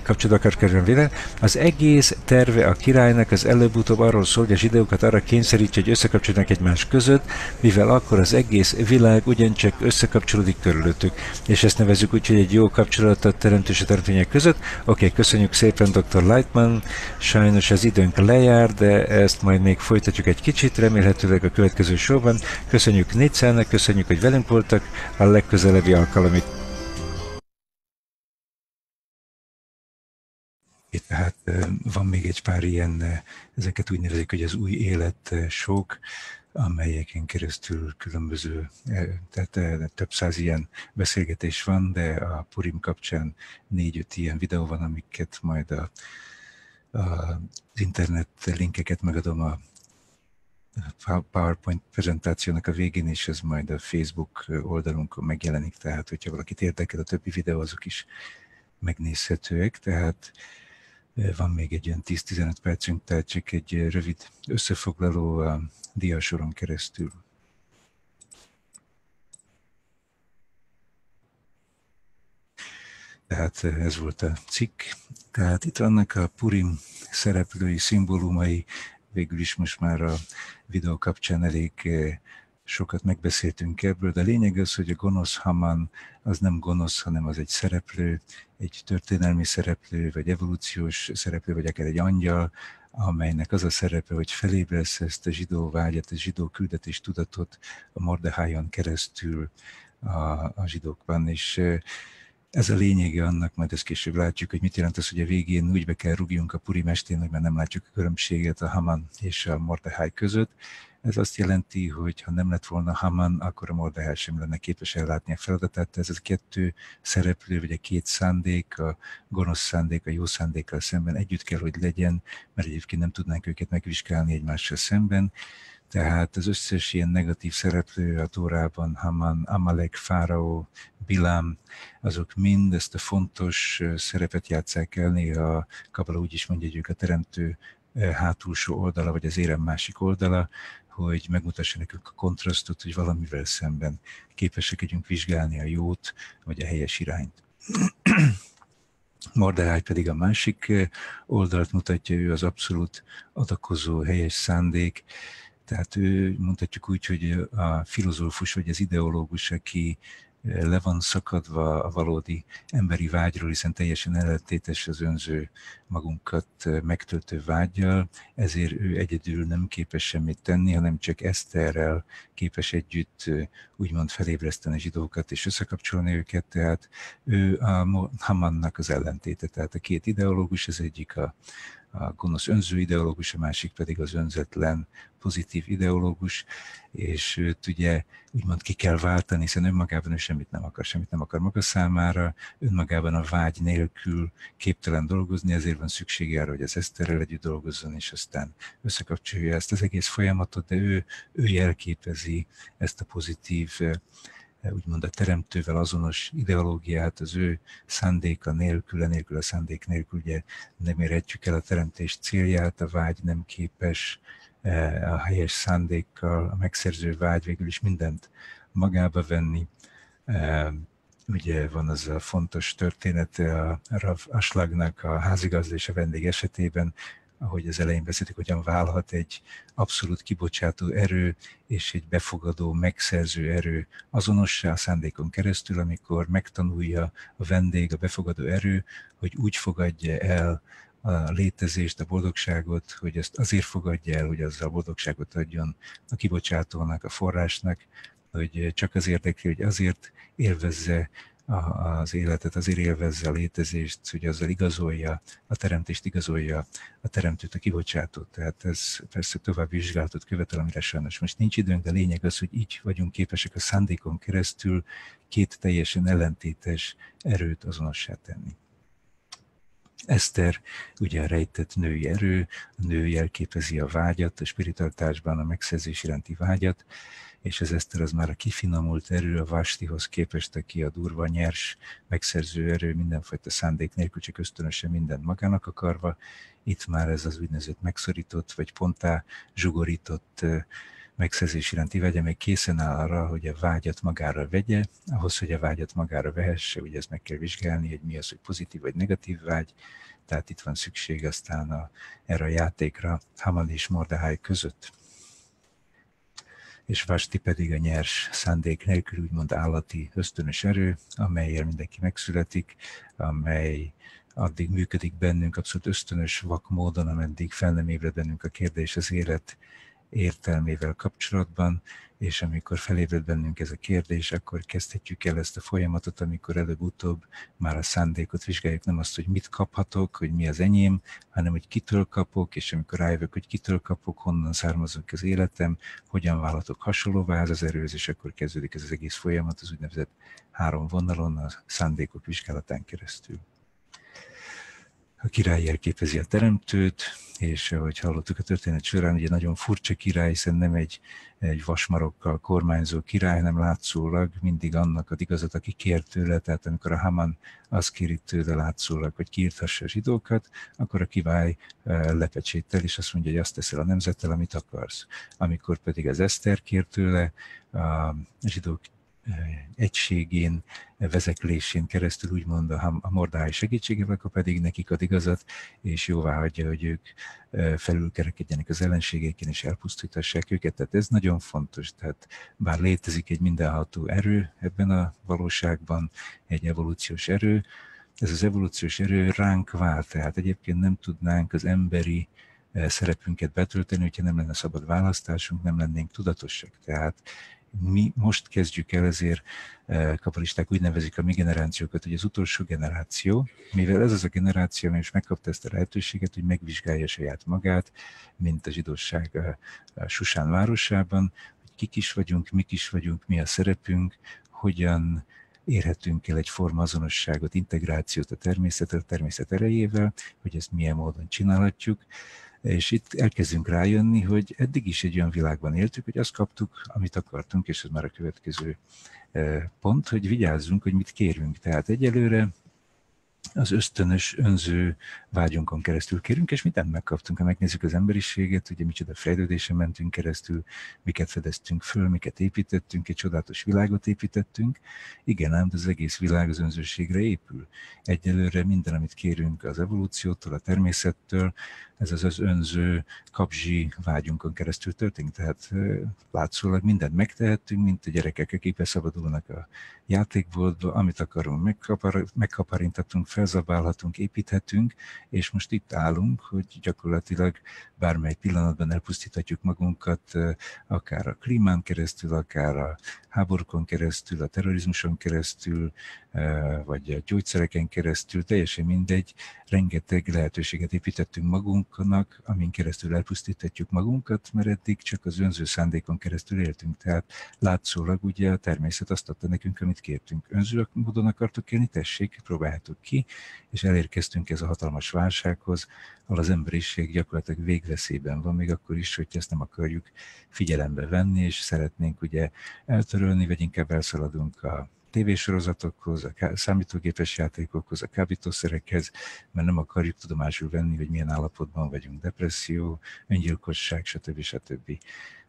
kapcsolatban akar kerülni a világ. Az egész terve a királynak az előbb-utóbb arról szól, hogy a zsidókat arra kényszerítse, hogy összekapcsoljanak egymás között, mivel akkor az egész világ ugyancsak összekapcsolódik körülöttük. És ezt nevezük úgy, hogy egy jó kapcsolatot teremtő a teremtmények között. Oké, okay, köszönjük szépen dr. Lightman, sajnos az időnk lejár, de ezt majd még folytatjuk egy kicsit, remélhetőleg a következő sorban. Köszönjük Nicának, köszönjük, hogy velünk voltak, a legközelebbi alkalomig Tehát van még egy pár ilyen, ezeket úgy nevezik, hogy az új élet sok, amelyeken keresztül különböző, tehát több száz ilyen beszélgetés van, de a Purim kapcsán négy-öt ilyen videó van, amiket majd a, a, az internet linkeket megadom a PowerPoint prezentációnak a végén, és ez majd a Facebook oldalunkon megjelenik, tehát hogyha valakit érdekel, a többi videó azok is megnézhetőek, tehát van még egy olyan 10-15 percünk, tehát csak egy rövid összefoglaló a diasoron keresztül. Tehát ez volt a cikk. Tehát itt vannak a Purim szereplői, szimbólumai, végül is most már a videó kapcsán elég sokat megbeszéltünk ebből, de a lényeg az, hogy a gonosz Haman az nem gonosz, hanem az egy szereplő, egy történelmi szereplő, vagy evolúciós szereplő, vagy akár egy angyal, amelynek az a szerepe, hogy felébresz ezt a zsidó vágyat, a zsidó küldetés tudatot a Mordehájon keresztül a, a zsidókban, és ez a lényege annak, majd ezt később látjuk, hogy mit jelent az, hogy a végén úgy be kell rúgjunk a Puri mestén, hogy már nem látjuk a különbséget a Haman és a Mordehai között. Ez azt jelenti, hogy ha nem lett volna Haman, akkor a Mordehai sem lenne képes ellátni a feladatát. Ez a kettő szereplő, vagy a két szándék, a gonosz szándék, a jó szándékkal szemben együtt kell, hogy legyen, mert egyébként nem tudnánk őket megvizsgálni egymással szemben tehát az összes ilyen negatív szereplő a Tórában, Haman, Amalek, Fáraó, Bilám, azok mind ezt a fontos szerepet játszák el, néha a Kabala úgy is mondja, hogy ők a teremtő hátulsó oldala, vagy az érem másik oldala, hogy megmutassa nekünk a kontrasztot, hogy valamivel szemben képesek legyünk vizsgálni a jót, vagy a helyes irányt. Morderáj pedig a másik oldalt mutatja, ő az abszolút adakozó, helyes szándék, tehát ő mondhatjuk úgy, hogy a filozófus vagy az ideológus, aki le van szakadva a valódi emberi vágyról, hiszen teljesen ellentétes az önző magunkat megtöltő vágyjal, ezért ő egyedül nem képes semmit tenni, hanem csak Eszterrel képes együtt úgymond felébreszteni a zsidókat és összekapcsolni őket, tehát ő a Hamannak az ellentéte, tehát a két ideológus, az egyik a a gonosz önző ideológus, a másik pedig az önzetlen pozitív ideológus, és őt ugye úgymond ki kell váltani, hiszen önmagában ő semmit nem akar, semmit nem akar maga számára, önmagában a vágy nélkül képtelen dolgozni, ezért van szüksége arra, hogy az Eszterrel együtt dolgozzon, és aztán összekapcsolja ezt az egész folyamatot, de ő, ő jelképezi ezt a pozitív úgymond a teremtővel azonos ideológiát, az ő szándéka nélkül, nélkül a szándék nélkül ugye nem érhetjük el a teremtés célját, a vágy nem képes e, a helyes szándékkal, a megszerző vágy végül is mindent magába venni. E, ugye van az a fontos története a Rav Aslagnak a házigazda és a vendég esetében, ahogy az elején beszéltük, hogyan válhat egy abszolút kibocsátó erő és egy befogadó, megszerző erő azonossá a szándékon keresztül, amikor megtanulja a vendég, a befogadó erő, hogy úgy fogadja el a létezést, a boldogságot, hogy ezt azért fogadja el, hogy azzal boldogságot adjon a kibocsátónak, a forrásnak, hogy csak az érdekli, hogy azért élvezze az életet, azért élvezze a létezést, hogy azzal igazolja, a teremtést igazolja a teremtőt, a kibocsátót. Tehát ez persze további vizsgálatot követel, amire sajnos most nincs időnk, de lényeg az, hogy így vagyunk képesek a szándékon keresztül két teljesen ellentétes erőt azonossá tenni. Eszter, ugye a rejtett női erő, a nő jelképezi a vágyat, a spiritualitásban a megszerzés iránti vágyat, és ez Eszter az már a kifinomult erő a Vástihoz képest, aki a durva, nyers, megszerző erő, mindenfajta szándék nélkül, csak ösztönösen mindent magának akarva. Itt már ez az úgynevezett megszorított, vagy pontá zsugorított megszerzés iránti vegye még készen áll arra, hogy a vágyat magára vegye, ahhoz, hogy a vágyat magára vehesse, ugye ezt meg kell vizsgálni, hogy mi az, hogy pozitív vagy negatív vágy, tehát itt van szükség aztán a, erre a játékra Haman és Mordehai között. És Vasti pedig a nyers szándék nélkül úgymond állati ösztönös erő, amelyel mindenki megszületik, amely addig működik bennünk abszolút ösztönös vak módon, ameddig fel nem ébred bennünk a kérdés az élet értelmével kapcsolatban, és amikor felébred bennünk ez a kérdés, akkor kezdhetjük el ezt a folyamatot, amikor előbb-utóbb már a szándékot vizsgáljuk, nem azt, hogy mit kaphatok, hogy mi az enyém, hanem hogy kitől kapok, és amikor rájövök, hogy kitől kapok, honnan származok az életem, hogyan válhatok hasonlóvá ez az erőz, és akkor kezdődik ez az egész folyamat, az úgynevezett három vonalon, a szándékok vizsgálatán keresztül. A király jelképezi a teremtőt, és ahogy hallottuk a történet során, ugye nagyon furcsa király, hiszen nem egy, egy vasmarokkal kormányzó király, hanem látszólag mindig annak az igazat, aki kér tőle, tehát amikor a Haman azt kéri tőle látszólag, hogy kiirthassa a zsidókat, akkor a király lepecséttel, és azt mondja, hogy azt teszel a nemzettel, amit akarsz. Amikor pedig az Eszter kér tőle, a zsidók egységén, vezeklésén keresztül úgymond a, a mordály segítségével, akkor pedig nekik ad igazat, és jóvá hagyja, hogy ők felülkerekedjenek az ellenségeken, és elpusztítassák őket. Tehát ez nagyon fontos. Tehát bár létezik egy mindenható erő ebben a valóságban, egy evolúciós erő, ez az evolúciós erő ránk vár, tehát egyébként nem tudnánk az emberi szerepünket betölteni, hogyha nem lenne szabad választásunk, nem lennénk tudatosak. Tehát mi most kezdjük el, ezért eh, kapalisták úgy nevezik a mi generációkat, hogy az utolsó generáció, mivel ez az a generáció, ami most megkapta ezt a lehetőséget, hogy megvizsgálja saját magát, mint a zsidóság a eh, Susán városában, hogy kik is vagyunk, mik is vagyunk, mi a szerepünk, hogyan érhetünk el egy forma azonosságot, integrációt a természetet, a természet erejével, hogy ezt milyen módon csinálhatjuk, és itt elkezdünk rájönni, hogy eddig is egy olyan világban éltük, hogy azt kaptuk, amit akartunk, és ez már a következő eh, pont, hogy vigyázzunk, hogy mit kérünk. Tehát egyelőre az ösztönös, önző vágyunkon keresztül kérünk, és mindent megkaptunk. Ha megnézzük az emberiséget, ugye micsoda fejlődésen mentünk keresztül, miket fedeztünk föl, miket építettünk, egy csodálatos világot építettünk. Igen, ám az egész világ az önzőségre épül. Egyelőre minden, amit kérünk az evolúciótól, a természettől, ez az az önző kapzsi vágyunkon keresztül történik. Tehát látszólag mindent megtehettünk, mint a gyerekek, akik beszabadulnak a játékboltba, amit akarunk, megkapar, megkaparintatunk, felzabálhatunk, építhetünk, és most itt állunk, hogy gyakorlatilag bármely pillanatban elpusztíthatjuk magunkat, akár a klímán keresztül, akár a háborúkon keresztül, a terrorizmuson keresztül, vagy a gyógyszereken keresztül, teljesen mindegy, rengeteg lehetőséget építettünk magunknak, amin keresztül elpusztíthatjuk magunkat, mert eddig csak az önző szándékon keresztül éltünk. Tehát látszólag ugye a természet azt adta nekünk, amit kértünk. Önző módon akartok élni, tessék, próbáljátok ki, és elérkeztünk ez a hatalmas válsághoz, ahol az emberiség gyakorlatilag végveszélyben van, még akkor is, hogy ezt nem akarjuk figyelembe venni, és szeretnénk ugye eltörölni, vagy inkább elszaladunk a tévésorozatokhoz, a számítógépes játékokhoz, a kábítószerekhez, mert nem akarjuk tudomásul venni, hogy milyen állapotban vagyunk, depresszió, öngyilkosság, stb. stb.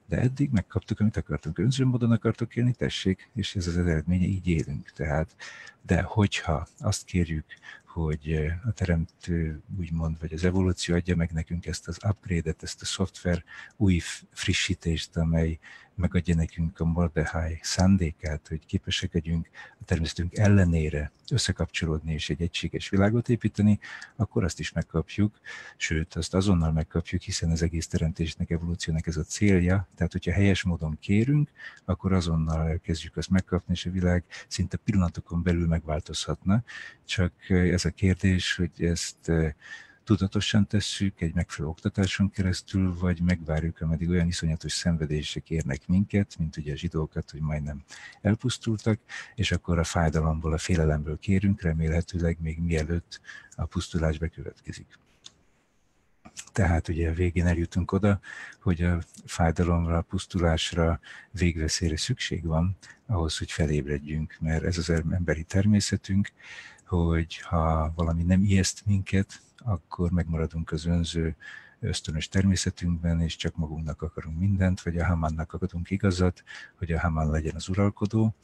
De eddig megkaptuk, amit akartunk. Önző módon akartok élni, tessék, és ez az eredménye, így élünk. Tehát, de hogyha azt kérjük, hogy a teremtő úgymond, vagy az evolúció adja meg nekünk ezt az upgrade-et, ezt a szoftver új frissítést, amely megadja nekünk a Mordehai szándékát, hogy képesek legyünk a természetünk ellenére összekapcsolódni és egy egységes világot építeni, akkor azt is megkapjuk, sőt, azt azonnal megkapjuk, hiszen az egész teremtésnek, evolúciónak ez a célja, tehát hogyha helyes módon kérünk, akkor azonnal elkezdjük azt megkapni, és a világ szinte pillanatokon belül megváltozhatna. Csak ez a kérdés, hogy ezt tudatosan tesszük egy megfelelő oktatáson keresztül, vagy megvárjuk, ameddig olyan iszonyatos szenvedések érnek minket, mint ugye a zsidókat, hogy majdnem elpusztultak, és akkor a fájdalomból, a félelemből kérünk, remélhetőleg még mielőtt a pusztulás bekövetkezik. Tehát ugye a végén eljutunk oda, hogy a fájdalomra, a pusztulásra, végveszélyre szükség van, ahhoz, hogy felébredjünk, mert ez az emberi természetünk, hogy ha valami nem ijeszt minket, akkor megmaradunk az önző ösztönös természetünkben, és csak magunknak akarunk mindent, vagy a Hamannak akarunk igazat, hogy a Haman legyen az uralkodó.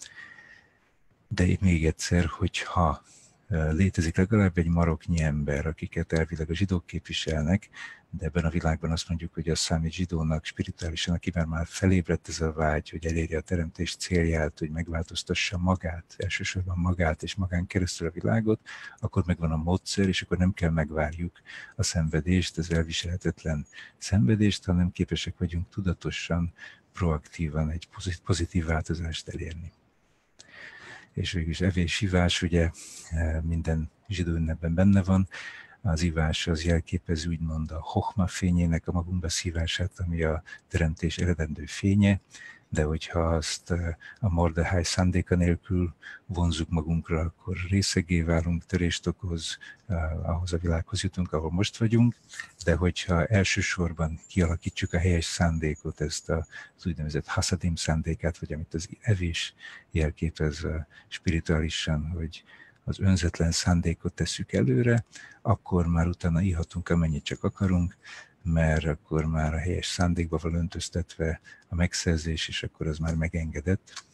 De még egyszer, hogyha létezik legalább egy maroknyi ember, akiket elvileg a zsidók képviselnek, de ebben a világban azt mondjuk, hogy az számít zsidónak, spirituálisan, akiben már felébredt ez a vágy, hogy elérje a teremtés célját, hogy megváltoztassa magát, elsősorban magát és magán keresztül a világot, akkor megvan a módszer, és akkor nem kell megvárjuk a szenvedést, az elviselhetetlen szenvedést, hanem képesek vagyunk tudatosan, proaktívan egy pozitív változást elérni és végülis evés, ivás, ugye e, minden zsidó ünnepben benne van, az ivás az jelképez úgymond a hochma fényének a magunkba szívását, ami a teremtés eredendő fénye, de hogyha azt a Mordehai szándéka nélkül vonzuk magunkra, akkor részegé válunk, törést okoz, ahhoz a világhoz jutunk, ahol most vagyunk, de hogyha elsősorban kialakítsuk a helyes szándékot, ezt az úgynevezett hasadim szándékát, vagy amit az evés jelképez spirituálisan, hogy az önzetlen szándékot tesszük előre, akkor már utána ihatunk, amennyit csak akarunk, mert akkor már a helyes szándékba van öntöztetve a megszerzés, és akkor az már megengedett.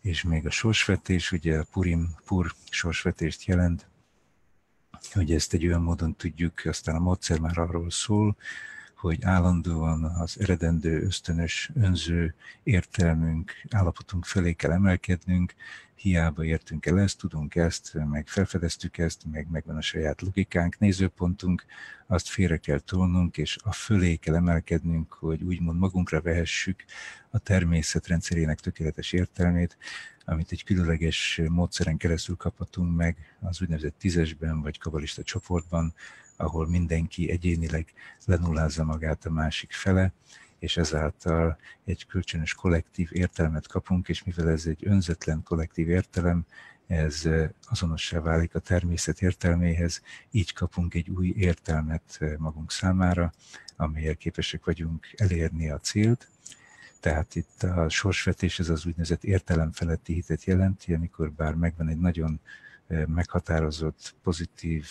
és még a sorsvetés, ugye a Purim, Pur sorsvetést jelent, hogy ezt egy olyan módon tudjuk, aztán a módszer már arról szól, hogy állandóan az eredendő, ösztönös, önző értelmünk, állapotunk felé kell emelkednünk, hiába értünk el ezt, tudunk ezt, meg felfedeztük ezt, meg megvan a saját logikánk, nézőpontunk, azt félre kell tolnunk, és a fölé kell emelkednünk, hogy úgymond magunkra vehessük a természet rendszerének tökéletes értelmét, amit egy különleges módszeren keresztül kaphatunk meg az úgynevezett tízesben vagy kabalista csoportban, ahol mindenki egyénileg lenullázza magát a másik fele, és ezáltal egy kölcsönös kollektív értelmet kapunk, és mivel ez egy önzetlen kollektív értelem, ez azonossá válik a természet értelméhez, így kapunk egy új értelmet magunk számára, amelyel képesek vagyunk elérni a célt. Tehát itt a sorsvetés ez az úgynevezett értelem feletti hitet jelenti, amikor bár megvan egy nagyon meghatározott, pozitív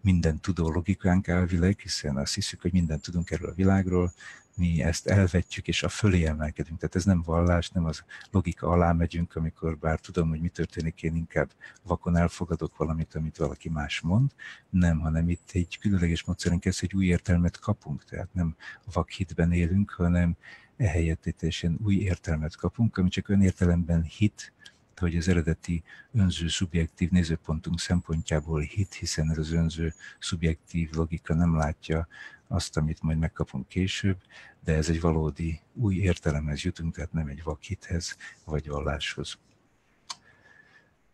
minden tudó logikánk elvileg, hiszen azt hiszük, hogy mindent tudunk erről a világról, mi ezt elvetjük, és a fölé emelkedünk. Tehát ez nem vallás, nem az logika alá megyünk, amikor bár tudom, hogy mi történik, én inkább vakon elfogadok valamit, amit valaki más mond, nem, hanem itt egy különleges módszerünk ez, hogy új értelmet kapunk, tehát nem vakhitben élünk, hanem ehelyett itt új értelmet kapunk, ami csak önértelemben hit, hogy az eredeti önző szubjektív nézőpontunk szempontjából hit, hiszen ez az önző szubjektív logika nem látja azt, amit majd megkapunk később, de ez egy valódi új értelemhez jutunk, tehát nem egy vakhithez vagy valláshoz.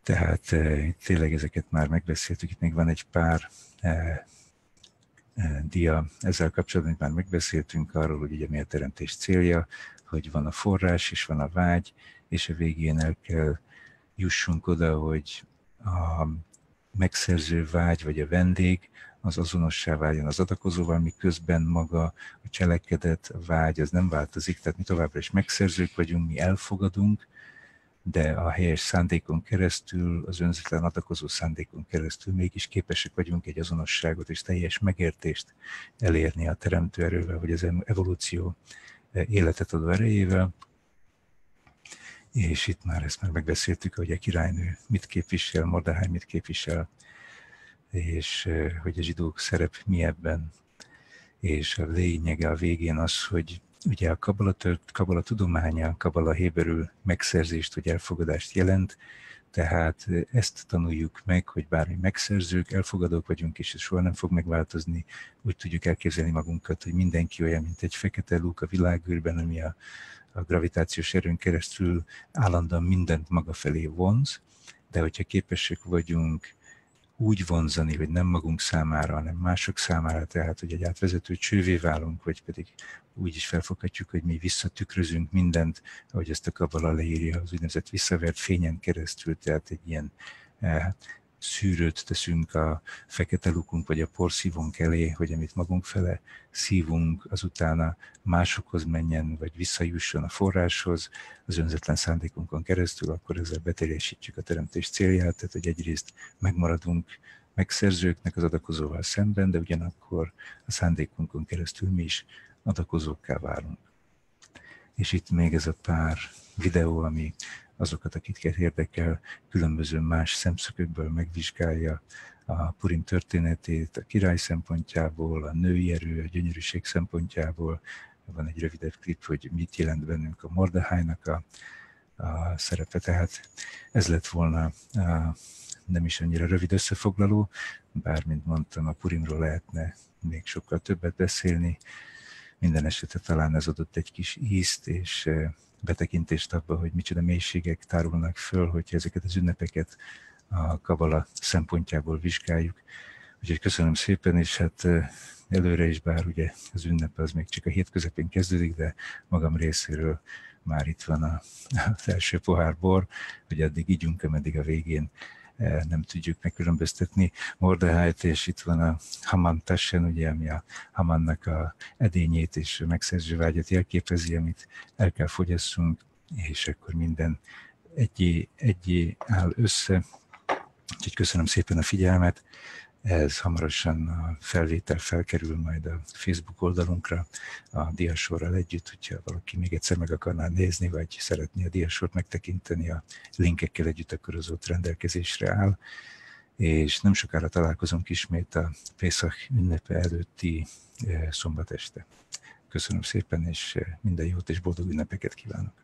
Tehát e, tényleg ezeket már megbeszéltük, itt még van egy pár e, e, dia ezzel kapcsolatban, már megbeszéltünk arról, hogy ugye mi a teremtés célja, hogy van a forrás és van a vágy, és a végén el kell jussunk oda, hogy a megszerző vágy vagy a vendég az azonossá váljon az adakozóval, miközben maga a cselekedet, a vágy az nem változik, tehát mi továbbra is megszerzők vagyunk, mi elfogadunk, de a helyes szándékon keresztül, az önzetlen adakozó szándékon keresztül mégis képesek vagyunk egy azonosságot és teljes megértést elérni a teremtő erővel, vagy az evolúció életet adó erejével, és itt már ezt már megbeszéltük, hogy a királynő mit képvisel, Mordehány mit képvisel, és hogy a zsidók szerep mi ebben. És a lényege a végén az, hogy ugye a kabala, kabala tudománya, a kabala héberül megszerzést vagy elfogadást jelent, tehát ezt tanuljuk meg, hogy bármi megszerzők, elfogadók vagyunk, és ez soha nem fog megváltozni. Úgy tudjuk elképzelni magunkat, hogy mindenki olyan, mint egy fekete lúk a világűrben, ami a, a gravitációs erőn keresztül állandóan mindent maga felé vonz, de hogyha képesek vagyunk úgy vonzani, hogy nem magunk számára, hanem mások számára, tehát hogy egy átvezető csővé válunk, vagy pedig úgy is felfoghatjuk, hogy mi visszatükrözünk mindent, ahogy ezt a kabala leírja, az úgynevezett visszavert fényen keresztül, tehát egy ilyen eh, szűrőt teszünk a fekete lukunk vagy a porszívónk elé, hogy amit magunk fele szívunk, azután másokhoz menjen, vagy visszajusson a forráshoz, az önzetlen szándékunkon keresztül, akkor ezzel beteljesítjük a teremtés célját, tehát hogy egyrészt megmaradunk megszerzőknek az adakozóval szemben, de ugyanakkor a szándékunkon keresztül mi is adakozókká válunk. És itt még ez a pár videó, ami azokat, akiket érdekel, különböző más szemszögökből megvizsgálja a Purim történetét a király szempontjából, a női erő, a gyönyörűség szempontjából. Van egy rövidebb klip, hogy mit jelent bennünk a Mordehájnak a, a szerepe. Tehát ez lett volna a, nem is annyira rövid összefoglaló, bár, mint mondtam, a Purimról lehetne még sokkal többet beszélni. Minden esetre talán ez adott egy kis ízt, és betekintést abba, hogy micsoda mélységek tárulnak föl, hogyha ezeket az ünnepeket a Kabala szempontjából vizsgáljuk. Úgyhogy köszönöm szépen, és hát előre is, bár ugye az ünnep az még csak a hét közepén kezdődik, de magam részéről már itt van a, az első pohár bor, hogy addig ígyunk, ameddig a végén nem tudjuk megkülönböztetni Mordehájt, és itt van a Haman Tassen, ugye, ami a Hamannak a edényét és megszerző vágyat jelképezi, amit el kell fogyasszunk, és akkor minden egyé, egyé áll össze. Úgyhogy köszönöm szépen a figyelmet, Ez hamarosan a felvétel felkerül majd a Facebook oldalunkra a diasorral együtt, hogyha valaki még egyszer meg akarná nézni, vagy szeretné a diasort megtekinteni, a linkekkel együtt, akkor az ott rendelkezésre áll. És nem sokára találkozunk ismét a Pészak ünnepe előtti szombat este. Köszönöm szépen, és minden jót és boldog ünnepeket kívánok!